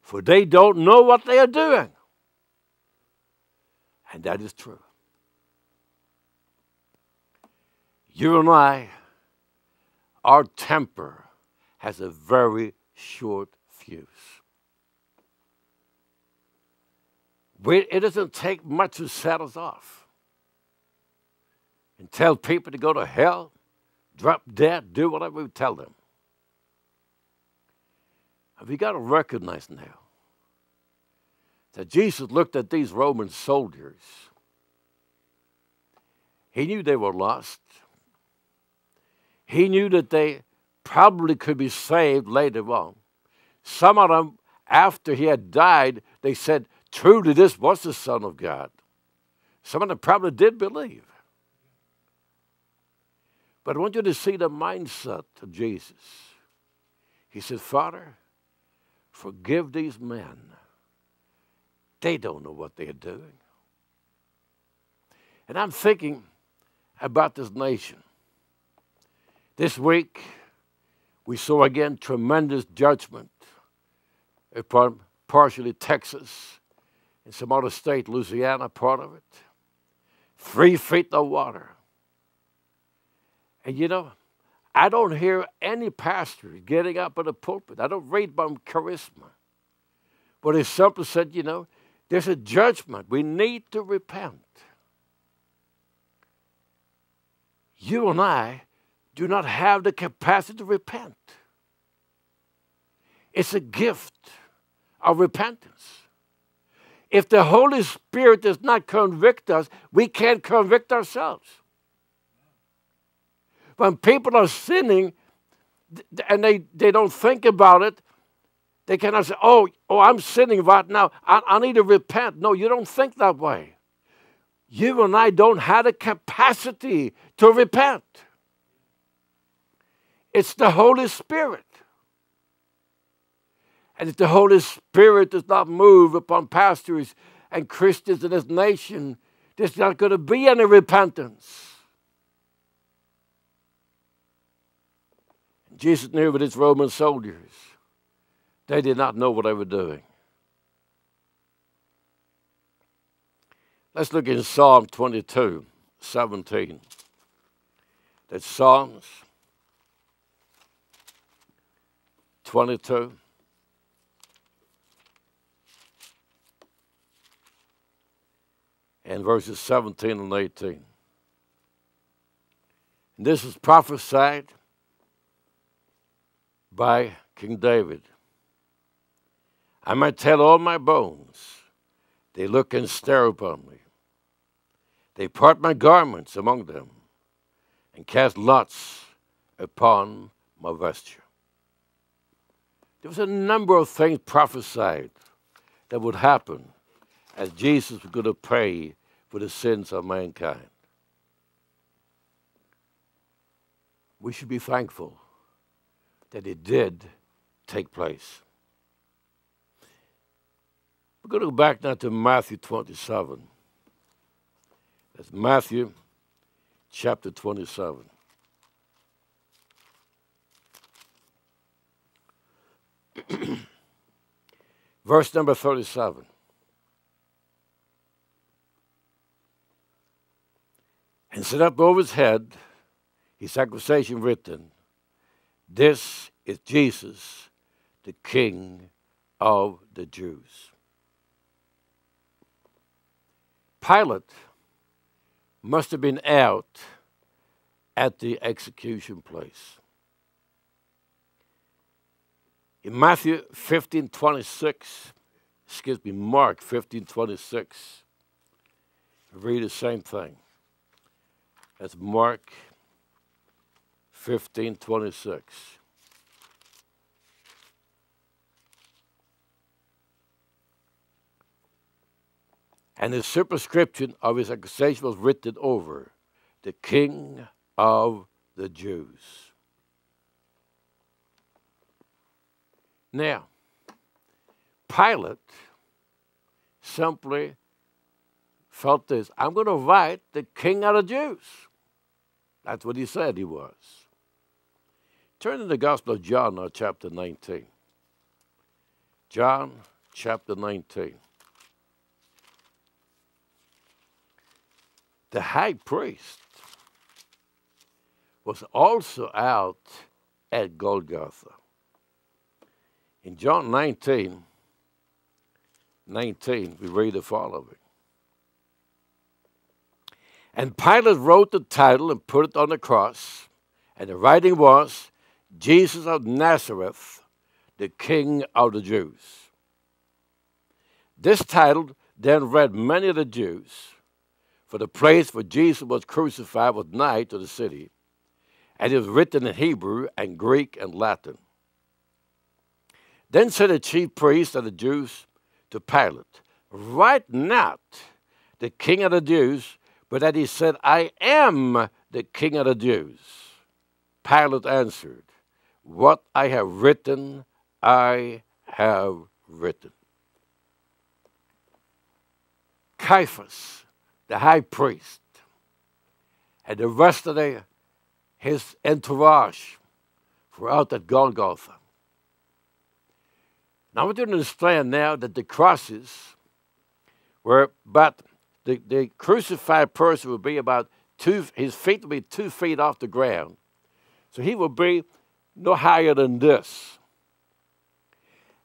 Speaker 2: for they don't know what they are doing. And that is true. You and I, our temper has a very short fuse. We, it doesn't take much to set us off and tell people to go to hell, drop dead, do whatever we tell them. Have you got to recognize now that Jesus looked at these Roman soldiers? He knew they were lost. He knew that they probably could be saved later on. Some of them, after he had died, they said, Truly, this was the Son of God. Some of them probably did believe. But I want you to see the mindset of Jesus. He said, Father, forgive these men. They don't know what they're doing. And I'm thinking about this nation. This week, we saw again tremendous judgment upon partially Texas and some other state, Louisiana, part of it. Three feet of water. And you know, I don't hear any pastor getting up in the pulpit. I don't read about charisma. But he simply said, you know, there's a judgment. We need to repent. You and I do not have the capacity to repent. It's a gift of repentance. If the Holy Spirit does not convict us, we can't convict ourselves. When people are sinning and they, they don't think about it, they cannot say, oh, oh, I'm sinning right now. I, I need to repent. No, you don't think that way. You and I don't have the capacity to repent. It's the Holy Spirit. And if the Holy Spirit does not move upon pastors and Christians in this nation, there's not going to be any repentance. Jesus knew with his Roman soldiers, they did not know what they were doing. Let's look in Psalm 22, 17. That's Psalms 22. And verses 17 and 18. And this is prophesied by King David. I might tell all my bones, they look and stare upon me. They part my garments among them and cast lots upon my vesture. There was a number of things prophesied that would happen as Jesus was going to pay for the sins of mankind. We should be thankful that it did take place. We're going to go back now to Matthew 27. That's Matthew chapter 27. Verse number 37. And set up over his head his accusation written, This is Jesus, the King of the Jews. Pilate must have been out at the execution place. In Matthew 15 26, excuse me, Mark 15 26, read the same thing. That's Mark 15 26. And the superscription of his accusation was written over the King of the Jews. Now, Pilate simply felt this I'm going to write the King of the Jews. That's what he said he was. Turn to the Gospel of John, now, chapter 19. John, chapter 19. The high priest was also out at Golgotha. In John 19, 19, we read the following. And Pilate wrote the title and put it on the cross, and the writing was Jesus of Nazareth, the King of the Jews. This title then read many of the Jews, for the place where Jesus was crucified was nigh to the city, and it was written in Hebrew and Greek and Latin. Then said the chief priests of the Jews to Pilate, Write not the king of the Jews, but that he said, I am the king of the Jews. Pilate answered, What I have written, I have written. Caiaphas, the high priest, and the rest of the, his entourage were out at Golgotha. Now, I want you to understand now that the crosses were but the, the crucified person would be about two, his feet would be two feet off the ground. So he would be no higher than this.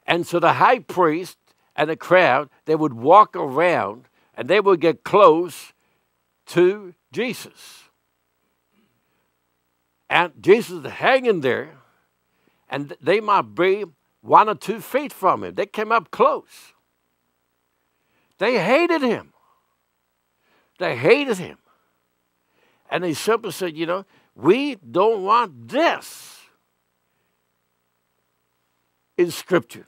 Speaker 2: And so the high priest and the crowd, they would walk around and they would get close to Jesus. And Jesus is hanging there, and they might be one or two feet from him. They came up close. They hated him. They hated him. And they simply said, you know, we don't want this in Scripture.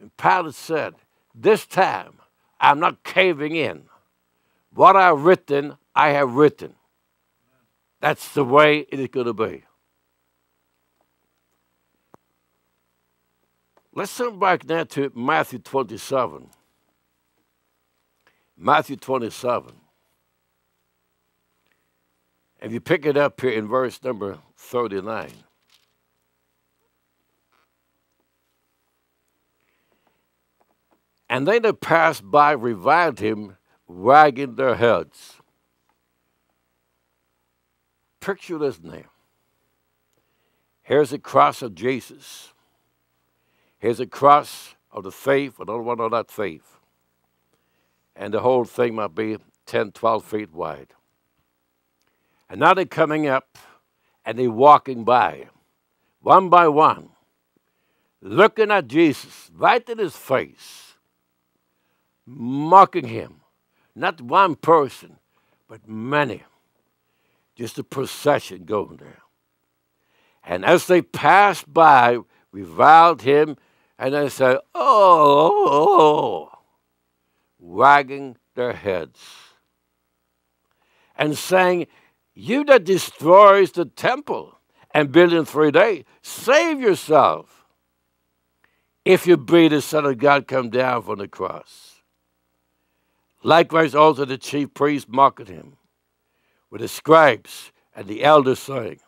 Speaker 2: And Pilate said, This time I'm not caving in. What I've written, I have written. That's the way it is going to be. Let's turn back now to Matthew 27. Matthew 27. If you pick it up here in verse number 39. And they that passed by reviled him, wagging their heads. Picture this now. Here's the cross of Jesus. Here's a cross of the faith, another one of that faith. And the whole thing might be 10, 12 feet wide. And now they're coming up and they're walking by, one by one, looking at Jesus right in his face, mocking him. Not one person, but many. Just a procession going there. And as they passed by, reviled him, and they said, Oh, wagging their heads and saying, You that destroys the temple and build in three days, save yourself. If you be the Son of God, come down from the cross. Likewise, also the chief priests mocked him, with the scribes and the elders saying,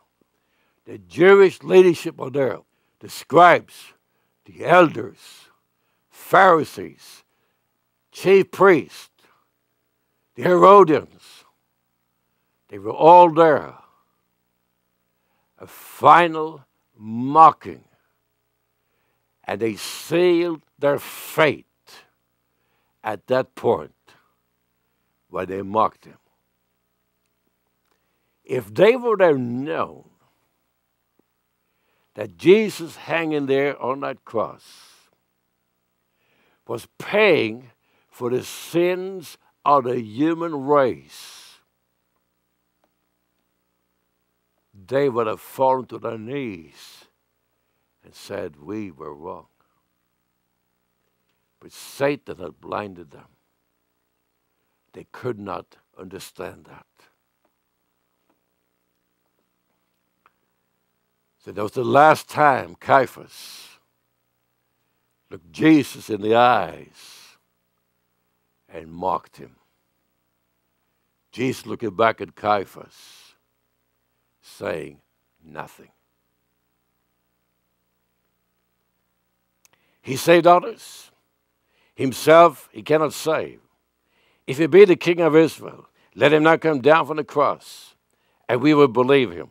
Speaker 2: The Jewish leadership are there, the scribes, the elders, Pharisees, chief priests, the Herodians, they were all there. A final mocking. And they sealed their fate at that point when they mocked him. If they would have known that Jesus hanging there on that cross was paying for the sins of the human race, they would have fallen to their knees and said, We were wrong. But Satan had blinded them. They could not understand that. So that was the last time Caiaphas looked Jesus in the eyes and mocked him. Jesus looking back at Caiaphas, saying nothing. He saved others. Himself, he cannot save. If he be the king of Israel, let him not come down from the cross, and we will believe him.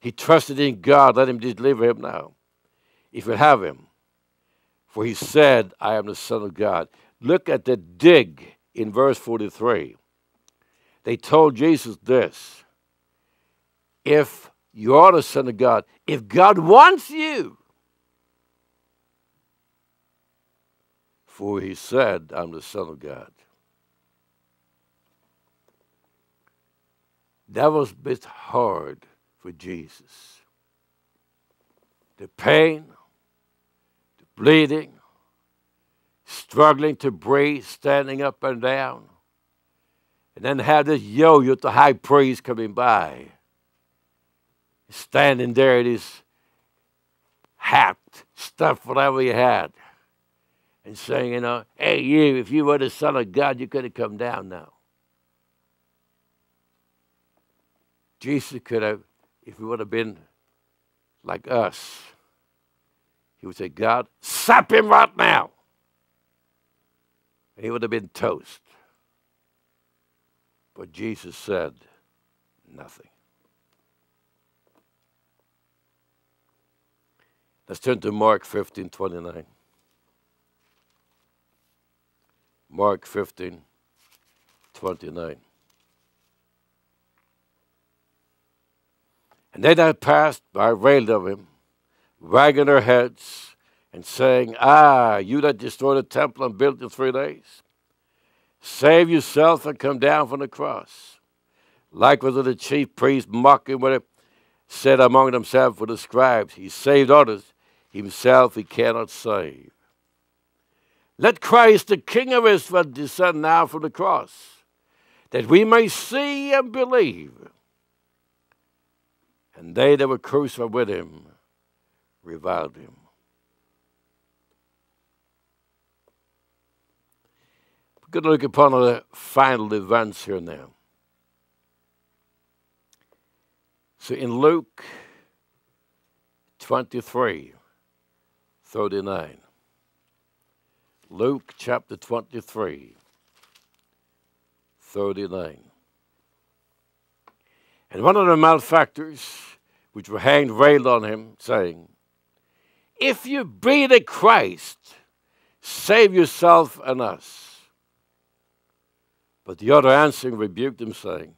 Speaker 2: He trusted in God, let him deliver him now, if you have him. For he said, I am the Son of God. Look at the dig in verse 43. They told Jesus this If you are the Son of God, if God wants you, for he said, I'm the Son of God. That was a bit hard Jesus. The pain, the bleeding, struggling to breathe, standing up and down, and then have this yo-yo, the high priest coming by, standing there in his hat, stuff whatever he had, and saying, you know, hey, you, if you were the Son of God, you could have come down now. Jesus could have, if he would have been like us, he would say, God, sap him right now. And he would have been toast. But Jesus said nothing. Let's turn to Mark 15 29. Mark 15 29. And they that passed by railed of him, wagging their heads, and saying, Ah, you that destroyed the temple and built it in three days, save yourself and come down from the cross. Likewise, the chief priests mocking with it said among themselves with the scribes, He saved others, himself he cannot save. Let Christ, the King of Israel, descend now from the cross, that we may see and believe. And they that were crucified with him reviled him. We're going to look upon the final events here now. So in Luke 23, 39. Luke chapter 23, 39. And one of the malefactors, which were hanged, railed on him, saying, If you be the Christ, save yourself and us. But the other answering rebuked him, saying,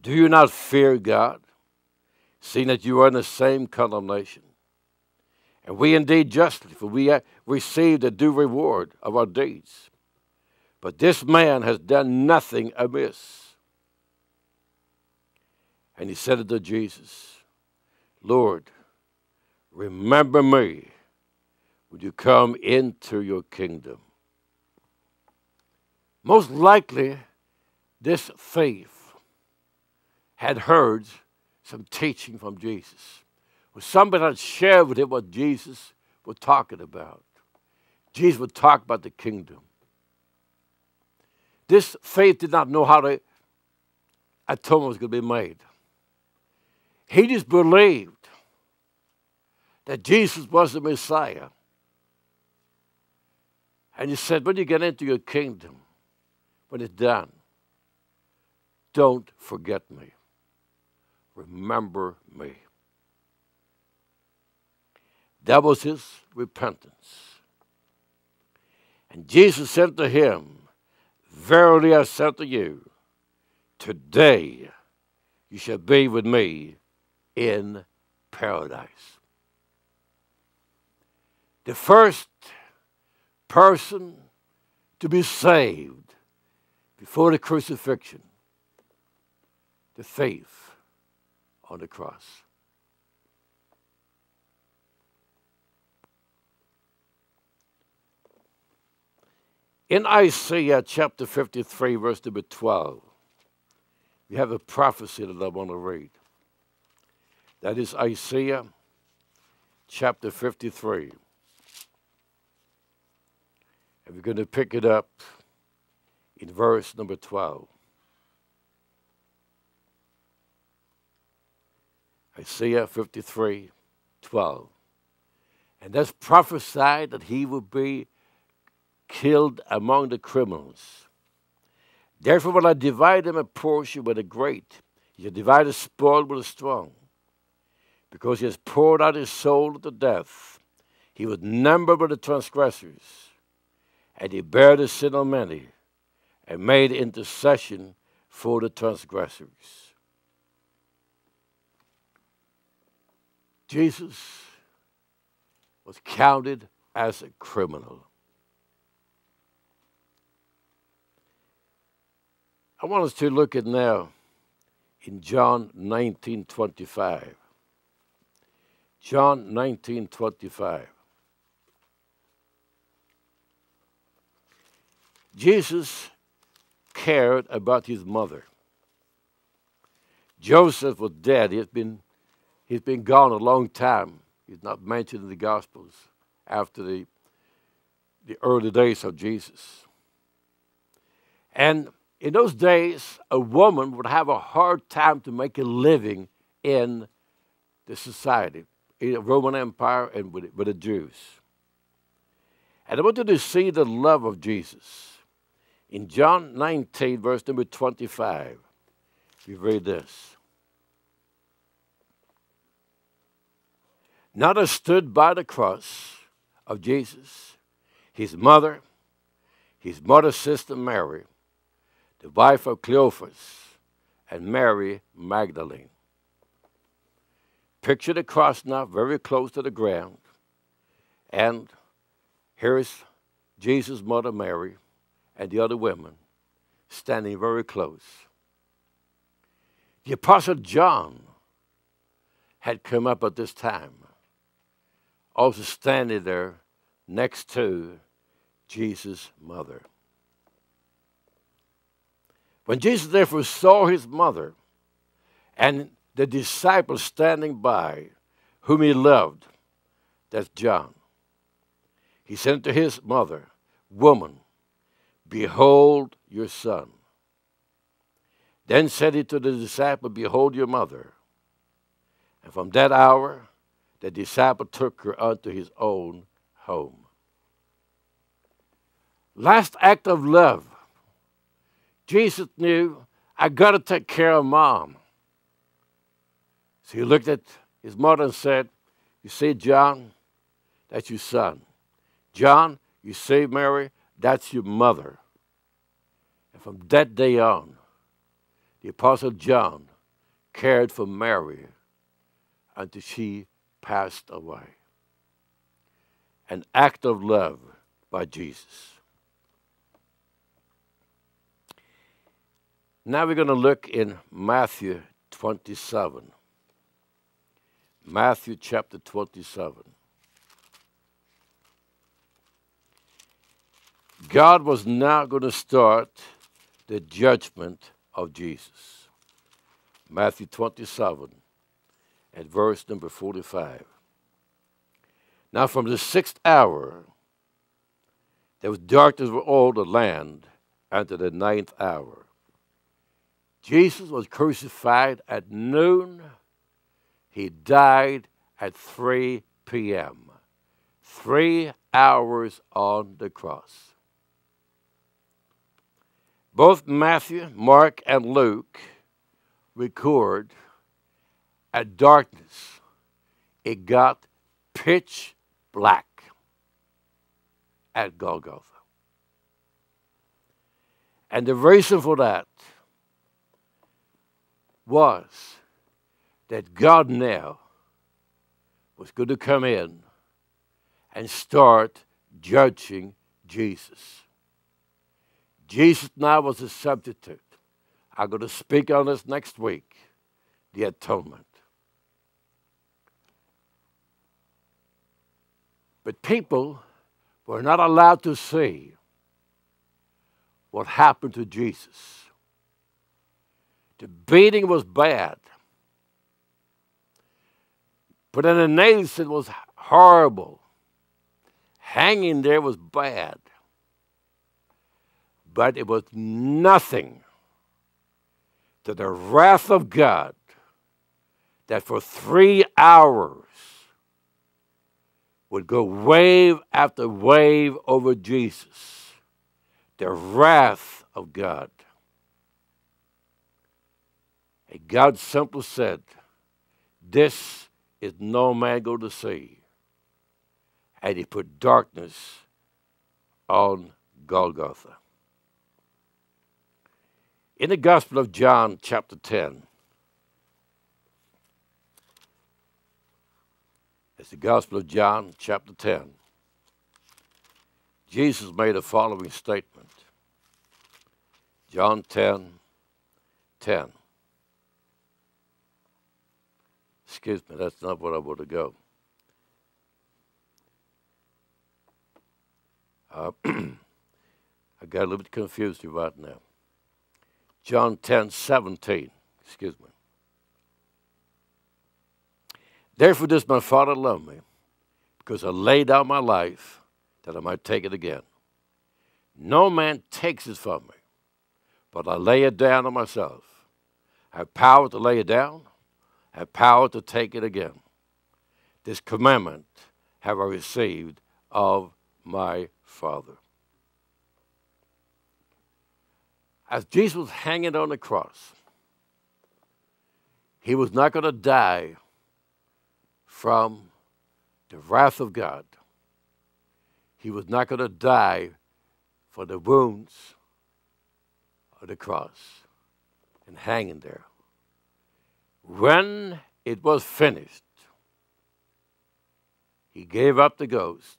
Speaker 2: Do you not fear God, seeing that you are in the same condemnation? And we indeed justly, for we received a due reward of our deeds. But this man has done nothing amiss. And he said to Jesus, Lord, remember me when you come into your kingdom. Most likely, this thief had heard some teaching from Jesus. Somebody had shared with him what Jesus was talking about. Jesus would talk about the kingdom. This faith did not know how the atonement was going to be made. He just believed that Jesus was the Messiah. And he said, when you get into your kingdom, when it's done, don't forget me. Remember me. That was his repentance. And Jesus said to him, Verily I say to you, today you shall be with me in paradise. The first person to be saved before the crucifixion, the thief on the cross. In Isaiah chapter 53, verse number 12, we have a prophecy that I want to read. That is Isaiah chapter 53. And we're going to pick it up in verse number 12. Isaiah 53 12. And that's prophesied that he would be killed among the criminals. Therefore, will I divide him a portion with the great. Shall divide a spoil with the strong. Because he has poured out his soul to death. He was numbered with the transgressors. And he bare the sin of many, and made intercession for the transgressors. Jesus was counted as a criminal. I want us to look at now in John 19:25. John 19:25. Jesus cared about his mother. Joseph was dead. He's been, he's been gone a long time. He's not mentioned in the Gospels after the, the early days of Jesus. And in those days, a woman would have a hard time to make a living in the society, In roman Empire and with, with the Jews. And I want you to see the love of Jesus. In John 19, verse number 25, we read this. Now Not stood by the cross of Jesus, his mother, his mother's sister Mary, the wife of Cleophas, and Mary Magdalene. Picture the cross now very close to the ground. And here is Jesus' mother Mary and the other women standing very close. The Apostle John had come up at this time, also standing there next to Jesus' mother. When Jesus therefore saw his mother and the disciple standing by, whom he loved, that's John, he said to his mother, Woman, Behold your son. Then said he to the disciple, Behold your mother. And from that hour, the disciple took her unto his own home. Last act of love. Jesus knew, I got to take care of mom. So he looked at his mother and said, You see, John, that's your son. John, you see, Mary, that's your mother. And from that day on, the Apostle John cared for Mary until she passed away. An act of love by Jesus. Now we're going to look in Matthew 27. Matthew chapter 27. God was now going to start the judgment of Jesus. Matthew 27 at verse number 45. Now, from the sixth hour, there was darkness over all the land unto the ninth hour. Jesus was crucified at noon. He died at 3 p.m. Three hours on the cross. Both Matthew, Mark, and Luke record at darkness. It got pitch black at Golgotha. And the reason for that was that God now was going to come in and start judging Jesus. Jesus now was a substitute. I'm going to speak on this next week the atonement. But people were not allowed to see what happened to Jesus. The beating was bad. But in the nails, it was horrible. Hanging there was bad. But it was nothing to the wrath of God that for three hours would go wave after wave over Jesus. The wrath of God. And God simply said, This is no man go to see. And he put darkness on Golgotha. In the Gospel of John, chapter 10, it's the Gospel of John, chapter 10. Jesus made the following statement John 10 10. Excuse me, that's not what I want to go. Uh, I got a little bit confused right now. John 10 17. Excuse me. Therefore, does my Father love me, because I laid down my life that I might take it again. No man takes it from me, but I lay it down on myself. I have power to lay it down, have power to take it again. This commandment have I received of my Father. As Jesus was hanging on the cross, he was not going to die from the wrath of God. He was not going to die for the wounds of the cross and hanging there. When it was finished, he gave up the ghost.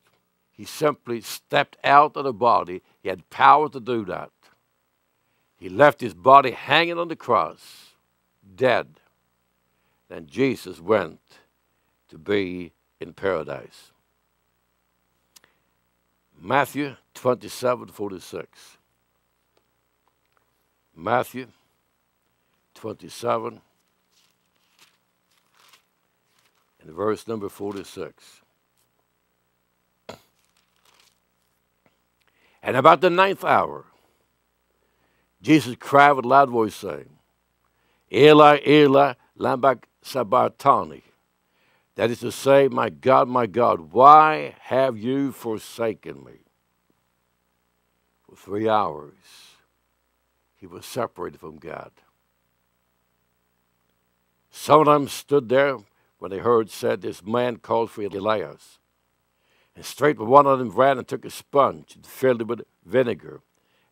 Speaker 2: He simply stepped out of the body. He had power to do that. He left his body hanging on the cross, dead. Then Jesus went to be in paradise. Matthew 27 46. Matthew 27 in verse number 46. And about the ninth hour, Jesus cried with a loud voice, saying, Eli, Eli, lama sabachthani. That is to say, My God, my God, why have you forsaken me? For three hours, he was separated from God. Some of them stood there when they heard said, This man called for Elias. And straight one of them ran and took a sponge and filled it with vinegar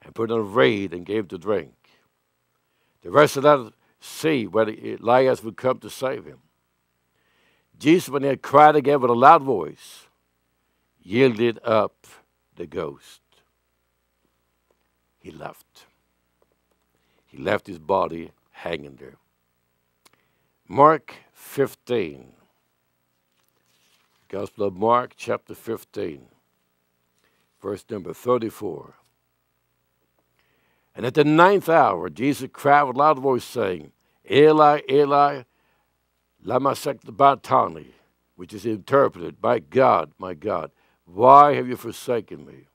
Speaker 2: and put it on a reed and gave to drink. The rest of that see whether Elias would come to save him. Jesus, when he had cried again with a loud voice, yielded up the ghost. He left. He left his body hanging there. Mark 15. Gospel of Mark, chapter 15, verse number 34. And at the ninth hour, Jesus cried with a loud voice, saying, Eli, Eli, lama sabachthani, which is interpreted, My God, my God, why have you forsaken me?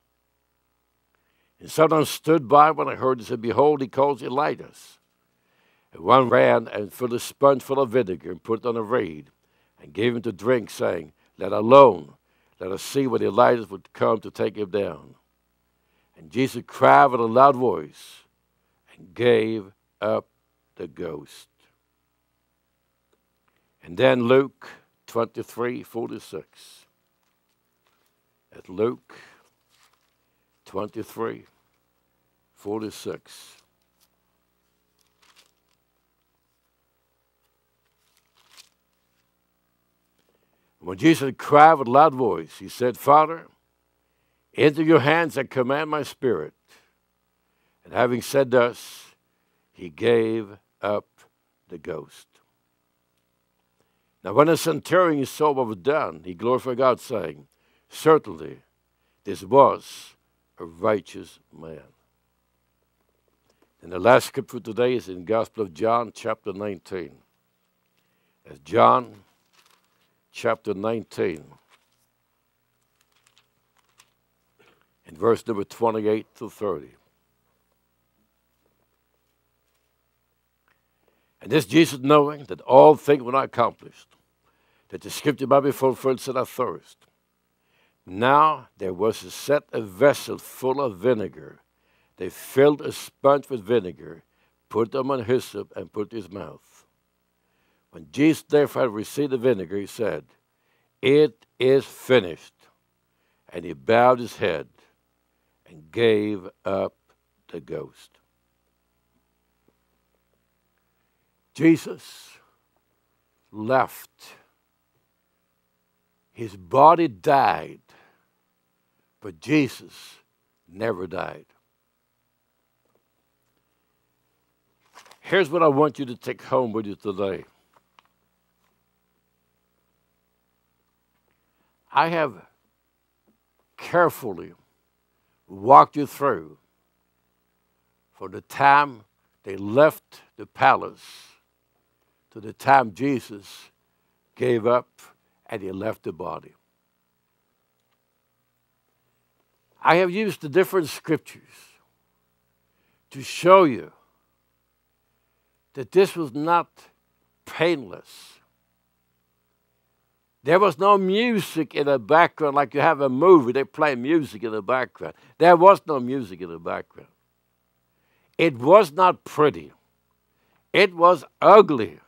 Speaker 2: And someone stood by when I heard and said, Behold, he calls Elias. One ran and filled a sponge full of vinegar and put it on a reed and gave him to drink, saying, Let alone, let us see when Elias would come to take him down. And Jesus cried with a loud voice and gave up the ghost. And then Luke 23 46. At Luke 23 46. When Jesus cried with loud voice, he said, Father, into your hands I command my spirit. And having said thus, he gave up the ghost. Now, when the centurion saw what was done, he glorified God, saying, Certainly, this was a righteous man. And the last scripture today is in Gospel of John, chapter 19. As John chapter 19 in verse number 28 to 30. And this Jesus knowing that all things were not accomplished, that the scripture might be fulfilled, said, I thirst. Now there was a set a vessel full of vinegar. They filled a sponge with vinegar, put them on hyssop, and put his mouth. When Jesus therefore received the vinegar, he said, It is finished. And he bowed his head and gave up the ghost. Jesus left. His body died, but Jesus never died. Here's what I want you to take home with you today. I have carefully walked you through from the time they left the palace to the time Jesus gave up and he left the body. I have used the different scriptures to show you that this was not painless there was no music in the background like you have a movie, they play music in the background. There was no music in the background. It was not pretty. It was ugly.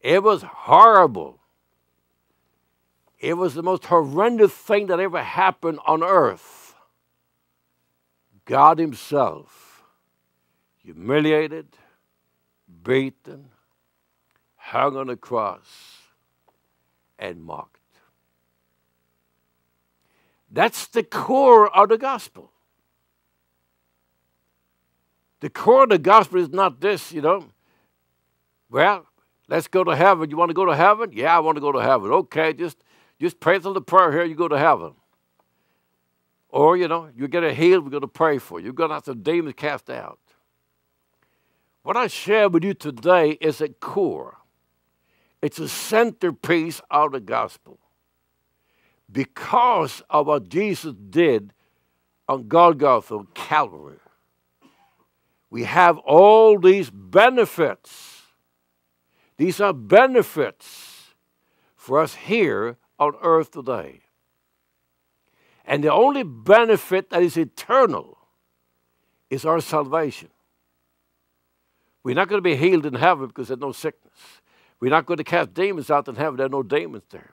Speaker 2: It was horrible. It was the most horrendous thing that ever happened on earth. God Himself, humiliated, beaten, hung on a cross and mocked. That's the core of the gospel. The core of the gospel is not this, you know. Well, let's go to heaven. You want to go to heaven? Yeah, I want to go to heaven. Okay, just just pray through the prayer here, you go to heaven. Or, you know, you get a healed, we're going to pray for you. You're going to have some demons cast out. What I share with you today is a core. It's a centerpiece of the gospel. Because of what Jesus did on Golgotha, Calvary, we have all these benefits. These are benefits for us here on earth today. And the only benefit that is eternal is our salvation. We're not going to be healed in heaven because there's no sickness. We're not going to cast demons out in heaven, there are no demons there.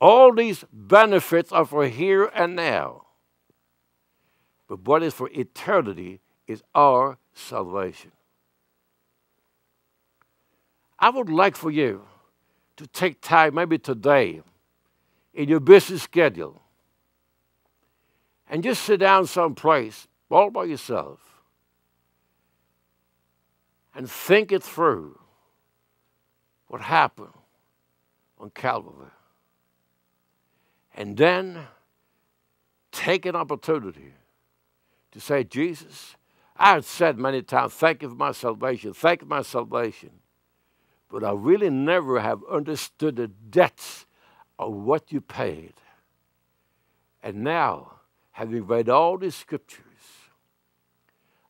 Speaker 2: All these benefits are for here and now. But what is for eternity is our salvation. I would like for you to take time, maybe today, in your busy schedule, and just sit down someplace all by yourself and think it through what happened on Calvary. And then take an opportunity to say, Jesus, I have said many times, thank you for my salvation, thank you for my salvation. But I really never have understood the depths of what you paid. And now, having read all these scriptures,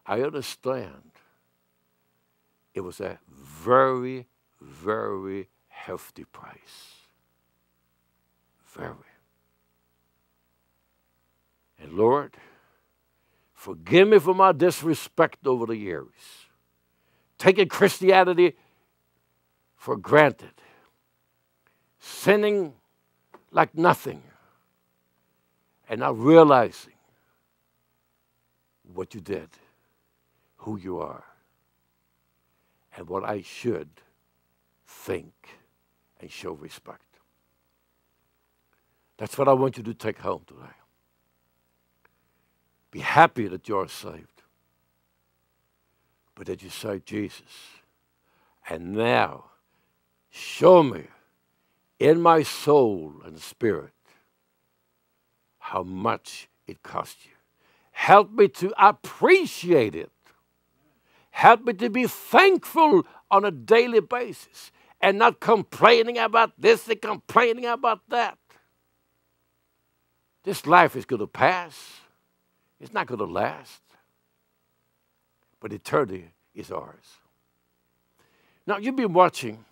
Speaker 2: I understand it was a very, very hefty price. Very. And Lord, forgive me for my disrespect over the years, taking Christianity for granted, sinning like nothing, and not realizing what you did, who you are and what I should think and show respect. That's what I want you to take home today. Be happy that you're saved, but that you say, Jesus, and now show me in my soul and spirit how much it cost you. Help me to appreciate it Help me to be thankful on a daily basis and not complaining about this and complaining about that. This life is going to pass, it's not going to last, but eternity is ours. Now, you've been watching,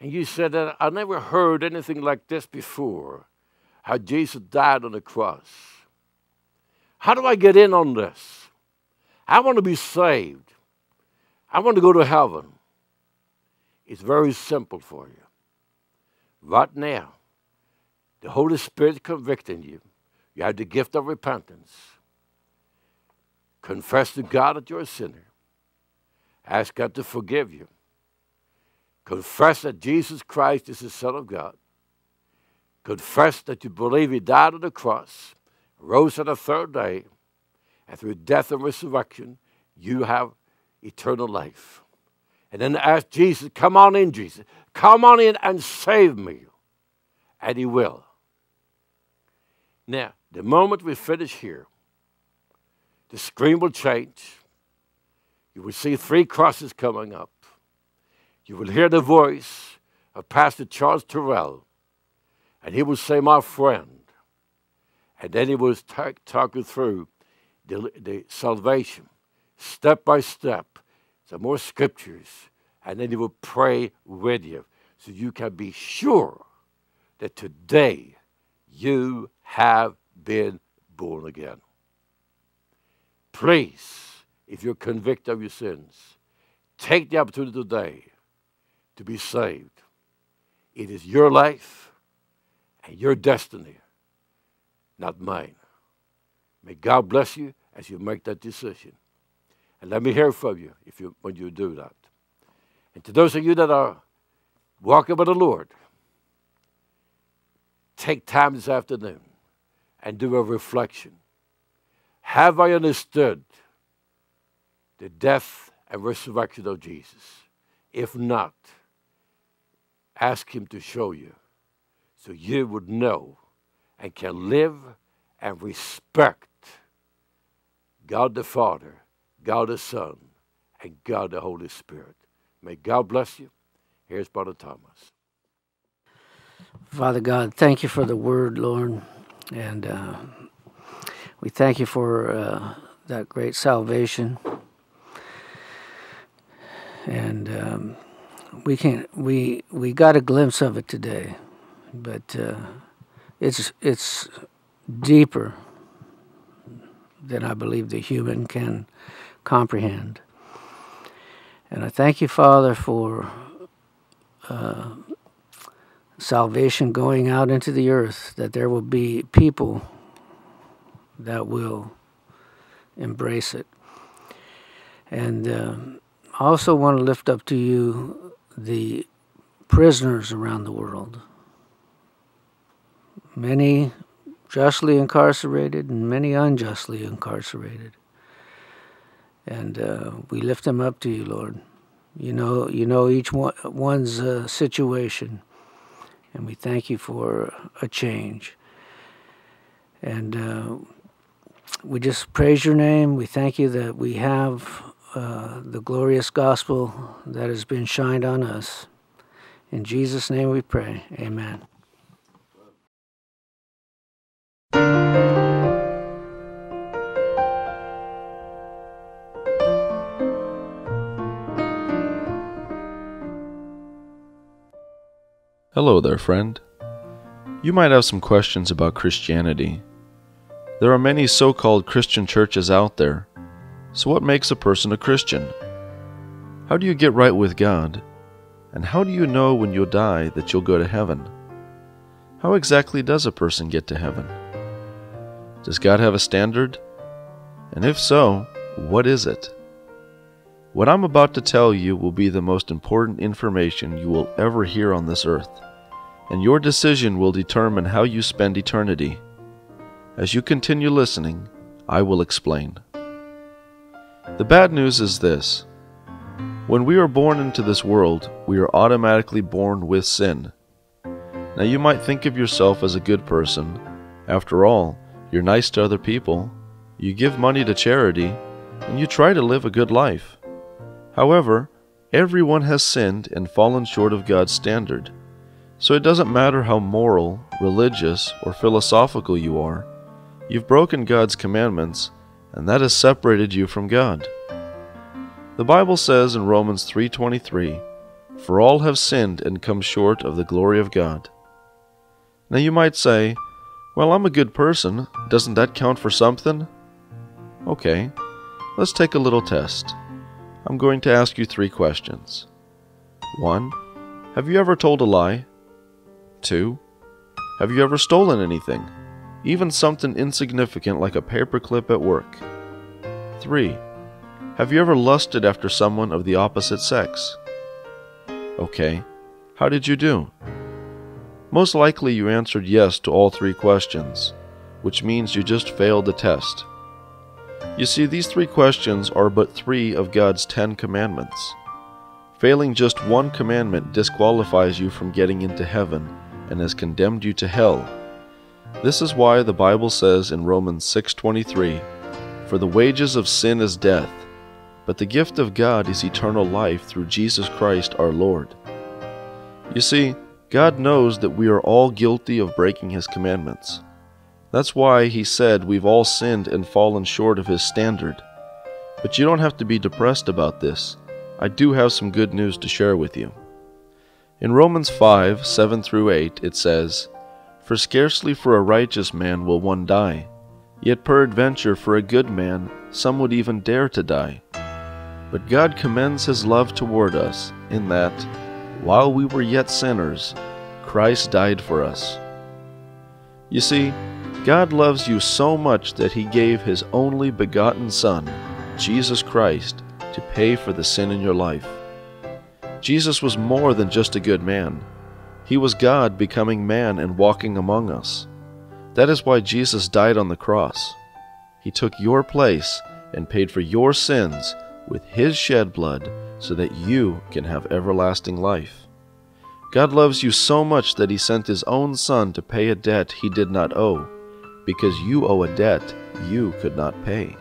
Speaker 2: and you said that I never heard anything like this before how Jesus died on the cross. How do I get in on this? I want to be saved. I want to go to heaven. It's very simple for you. Right now, the Holy Spirit convicting you. You have the gift of repentance. Confess to God that you're a sinner. Ask God to forgive you. Confess that Jesus Christ is the Son of God. Confess that you believe He died on the cross, rose on the third day, and through death and resurrection, you have eternal life. And then ask Jesus, Come on in, Jesus. Come on in and save me. And He will. Now, the moment we finish here, the screen will change. You will see three crosses coming up. You will hear the voice of Pastor Charles Torell, and he will say, My friend. And then he will talk, talk you through the, the salvation step by step, some more scriptures, and then he will pray with you so you can be sure that today you have been born again. Please, if you're convicted of your sins, take the opportunity today to be saved. It is your life and your destiny, not mine. May God bless you as you make that decision. And let me hear from you if you when you do that. And to those of you that are walking with the Lord, take time this afternoon and do a reflection. Have I understood the death and resurrection of Jesus? If not, ask Him to show you so you would know and can live and respect God the Father, God the Son, and God the Holy Spirit. May God bless you. Here's Brother Thomas.
Speaker 3: Father God, thank you for the word, Lord. And uh, we thank you for uh, that great salvation. and um, we can we we got a glimpse of it today, but uh, it's it's deeper than I believe the human can comprehend. And I thank you, Father, for uh, salvation going out into the earth, that there will be people that will embrace it. And uh, I also want to lift up to you the prisoners around the world. Many justly incarcerated and many unjustly incarcerated. And uh, we lift them up to you, Lord. You know, you know each one, one's uh, situation, and we thank you for a change. And uh, we just praise your name. We thank you that we have uh, the glorious gospel that has been shined on us. In Jesus' name we pray. Amen.
Speaker 1: Hello there, friend. You might have some questions about Christianity. There are many so called Christian churches out there. So, what makes a person a Christian? How do you get right with God? And how do you know when you'll die that you'll go to heaven? How exactly does a person get to heaven? Does God have a standard? And if so, what is it? What I'm about to tell you will be the most important information you will ever hear on this earth, and your decision will determine how you spend eternity. As you continue listening, I will explain. The bad news is this when we are born into this world, we are automatically born with sin. Now, you might think of yourself as a good person. After all, you're nice to other people, you give money to charity, and you try to live a good life. However, everyone has sinned and fallen short of God's standard. So it doesn't matter how moral, religious, or philosophical you are, you've broken God's commandments, and that has separated you from God. The Bible says in Romans 3:23, "For all have sinned and come short of the glory of God." Now you might say, well, I'm a good person. Doesn't that count for something? Okay, let's take a little test. I'm going to ask you three questions. 1. Have you ever told a lie? 2. Have you ever stolen anything? Even something insignificant like a paperclip at work? 3. Have you ever lusted after someone of the opposite sex? Okay, how did you do? Most likely you answered yes to all three questions, which means you just failed the test. You see, these three questions are but three of God's Ten Commandments. Failing just one commandment disqualifies you from getting into heaven and has condemned you to hell. This is why the Bible says in Romans 6:23, "For the wages of sin is death, but the gift of God is eternal life through Jesus Christ our Lord." You see, God knows that we are all guilty of breaking His commandments. That's why He said we've all sinned and fallen short of His standard. But you don't have to be depressed about this. I do have some good news to share with you. In Romans 5 7 through 8, it says, For scarcely for a righteous man will one die, yet peradventure for a good man some would even dare to die. But God commends His love toward us, in that, while we were yet sinners, Christ died for us. You see, God loves you so much that He gave His only begotten Son, Jesus Christ, to pay for the sin in your life. Jesus was more than just a good man. He was God becoming man and walking among us. That is why Jesus died on the cross. He took your place and paid for your sins with His shed blood so that you can have everlasting life. God loves you so much that He sent His own Son to pay a debt He did not owe, because you owe a debt you could not pay.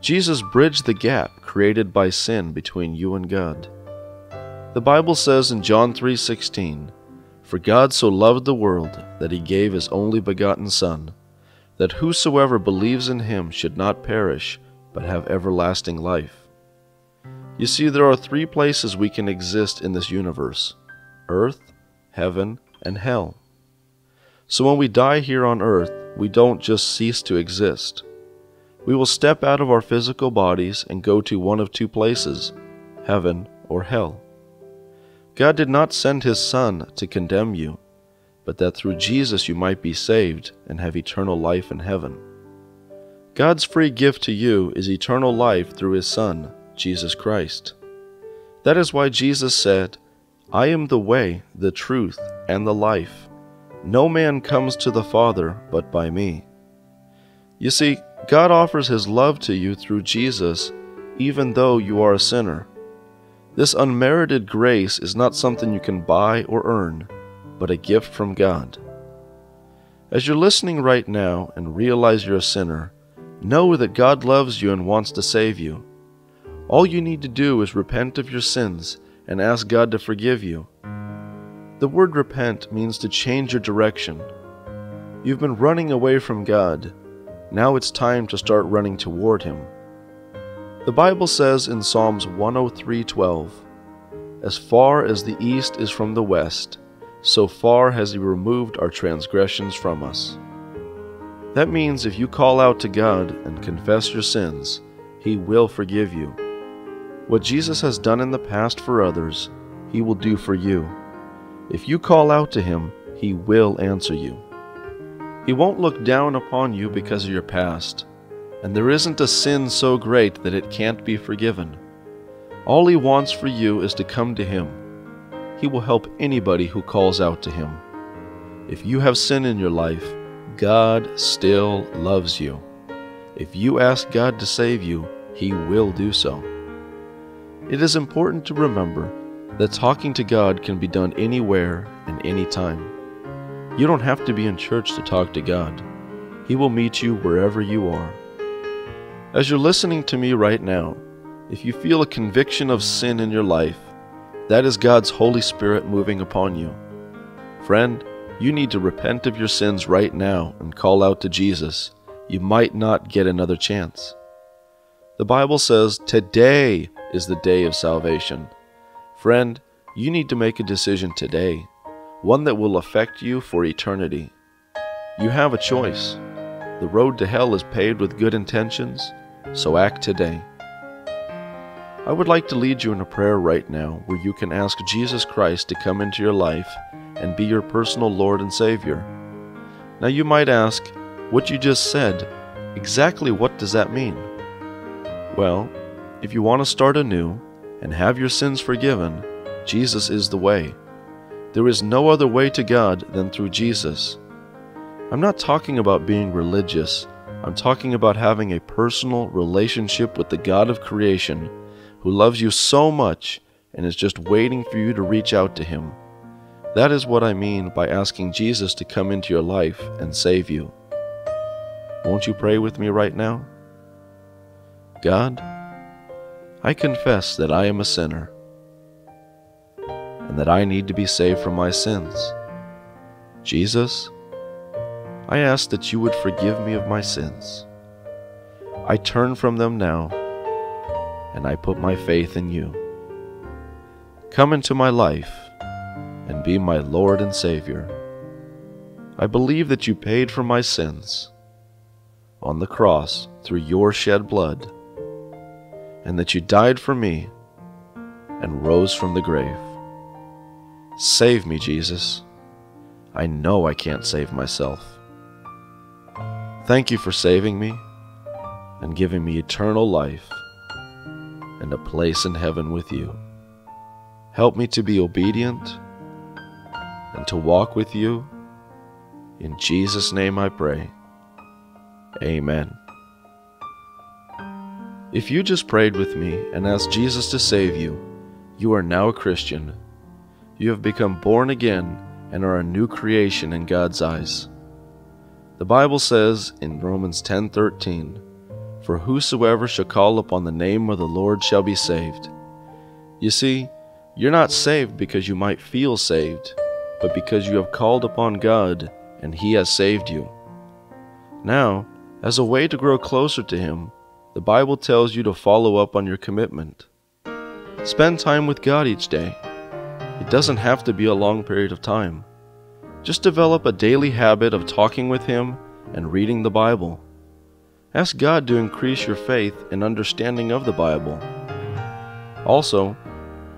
Speaker 1: Jesus bridged the gap created by sin between you and God. The Bible says in John 3:16, "For God so loved the world that he gave his only begotten son, that whosoever believes in him should not perish, but have everlasting life." You see, there are three places we can exist in this universe earth, heaven, and hell. So when we die here on earth, we don't just cease to exist. We will step out of our physical bodies and go to one of two places heaven or hell. God did not send His Son to condemn you, but that through Jesus you might be saved and have eternal life in heaven. God's free gift to you is eternal life through His Son, Jesus Christ. That is why Jesus said, I am the way, the truth, and the life. No man comes to the Father but by me. You see, God offers His love to you through Jesus, even though you are a sinner. This unmerited grace is not something you can buy or earn, but a gift from God. As you're listening right now and realize you're a sinner, know that God loves you and wants to save you. All you need to do is repent of your sins and ask God to forgive you. The word repent means to change your direction. You've been running away from God. Now it's time to start running toward Him. The Bible says in Psalms 103:12, As far as the east is from the west, so far has He removed our transgressions from us. That means if you call out to God and confess your sins, He will forgive you. What Jesus has done in the past for others, He will do for you. If you call out to Him, He will answer you. He won't look down upon you because of your past and there isn't a sin so great that it can't be forgiven. All He wants for you is to come to Him. He will help anybody who calls out to Him. If you have sin in your life, God still loves you. If you ask God to save you, He will do so. It is important to remember that talking to God can be done anywhere and anytime. You don't have to be in church to talk to God. He will meet you wherever you are. As you're listening to me right now, if you feel a conviction of sin in your life, that is God's Holy Spirit moving upon you. Friend, you need to repent of your sins right now and call out to Jesus. You might not get another chance. The Bible says today is the day of salvation. Friend, you need to make a decision today, one that will affect you for eternity. You have a choice. The road to hell is paved with good intentions, so act today. I would like to lead you in a prayer right now where you can ask Jesus Christ to come into your life and be your personal Lord and Savior. Now you might ask, what you just said, exactly what does that mean? Well, if you want to start anew and have your sins forgiven, Jesus is the way. There is no other way to God than through Jesus. I'm not talking about being religious I'm talking about having a personal relationship with the God of creation who loves you so much and is just waiting for you to reach out to Him. That is what I mean by asking Jesus to come into your life and save you. Won't you pray with me right now? God, I confess that I am a sinner and that I need to be saved from my sins. Jesus, I ask that you would forgive me of my sins. I turn from them now, and I put my faith in you. Come into my life and be my Lord and Savior. I believe that you paid for my sins on the cross through your shed blood, and that you died for me and rose from the grave. Save me, Jesus. I know I can't save myself. Thank you for saving me and giving me eternal life and a place in heaven with you. Help me to be obedient and to walk with you. In Jesus' name I pray. Amen. If you just prayed with me and asked Jesus to save you, you are now a Christian. You have become born again and are a new creation in God's eyes. The Bible says in Romans 10:13, "For whosoever shall call upon the name of the Lord shall be saved." You see, you're not saved because you might feel saved, but because you have called upon God and he has saved you. Now, as a way to grow closer to him, the Bible tells you to follow up on your commitment.
Speaker 4: Spend time with God each day. It doesn't have to be a long period of time. Just develop a daily habit of talking with Him and reading the Bible. Ask God to increase your faith and understanding of the Bible. Also,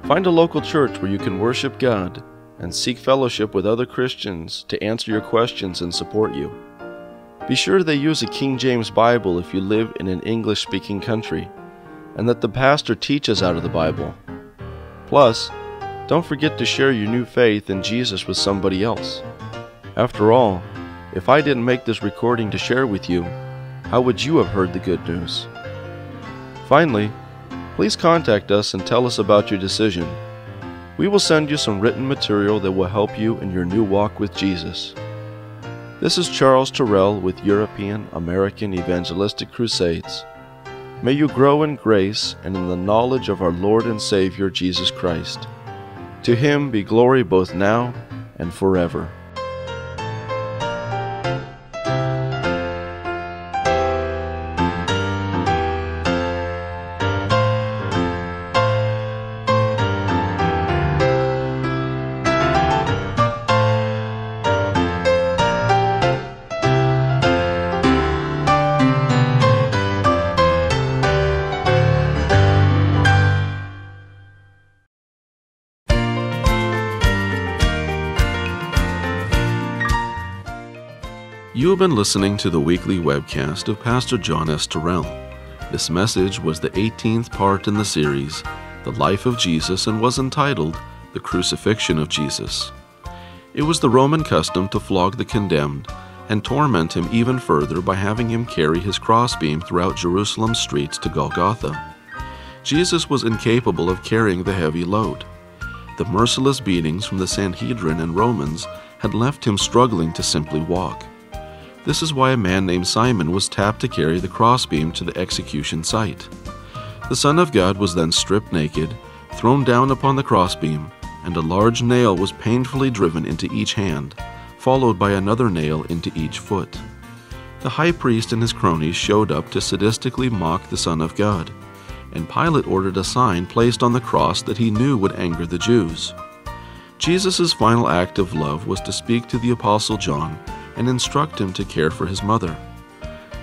Speaker 4: find a local church where you can worship God and seek fellowship with other Christians to answer your questions and support you. Be sure they use a King James Bible if you live in an English speaking country, and that the pastor teaches out of the Bible. Plus, don't forget to share your new faith in Jesus with somebody else. After all, if I didn't make this recording to share with you, how would you have heard the good news? Finally, please contact us and tell us about your decision. We will send you some written material that will help you in your new walk with Jesus. This is Charles Torell with European American Evangelistic Crusades. May you grow in grace and in the knowledge of our Lord and Savior Jesus Christ. To him be glory both now and forever.
Speaker 1: Have been listening to the weekly webcast of Pastor John S. Torell. This message was the 18th part in the series, The Life of Jesus, and was entitled The Crucifixion of Jesus. It was the Roman custom to flog the condemned and torment him even further by having him carry his crossbeam throughout Jerusalem's streets to Golgotha. Jesus was incapable of carrying the heavy load. The merciless beatings from the Sanhedrin and Romans had left him struggling to simply walk. This is why a man named Simon was tapped to carry the crossbeam to the execution site. The Son of God was then stripped naked, thrown down upon the crossbeam, and a large nail was painfully driven into each hand, followed by another nail into each foot. The high priest and his cronies showed up to sadistically mock the Son of God, and Pilate ordered a sign placed on the cross that he knew would anger the Jews. Jesus' final act of love was to speak to the Apostle John and instruct him to care for his mother.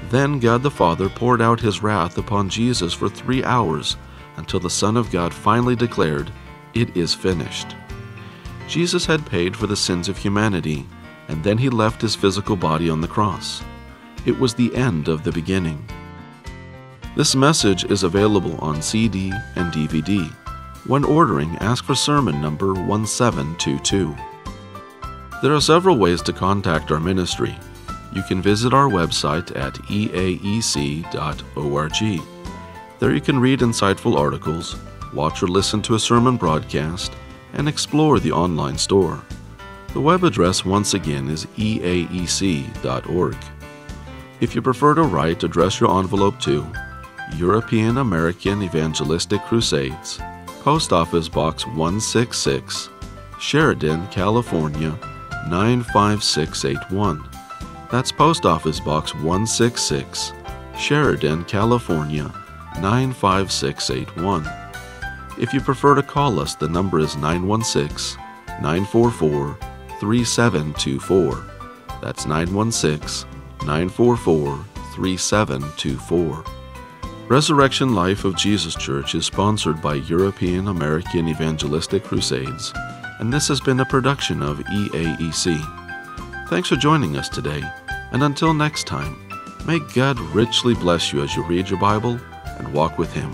Speaker 1: Then God the Father poured out his wrath upon Jesus for three hours until the Son of God finally declared, It is finished. Jesus had paid for the sins of humanity, and then he left his physical body on the cross. It was the end of the beginning. This message is available on CD and DVD. When ordering, ask for sermon number 1722. There are several ways to contact our ministry. You can visit our website at eaec.org. There you can read insightful articles, watch or listen to a sermon broadcast, and explore the online store. The web address once again is eaec.org. If you prefer to write, address your envelope to European American Evangelistic Crusades, Post Office Box 166, Sheridan, California 95681. That's Post Office Box 166, Sheridan, California 95681. If you prefer to call us, the number is 916 944 3724. That's 916 944 3724. Resurrection Life of Jesus Church is sponsored by European American Evangelistic Crusades, and this has been a production of EAEC. Thanks for joining us today, and until next time, may God richly bless you as you read your Bible and walk with Him.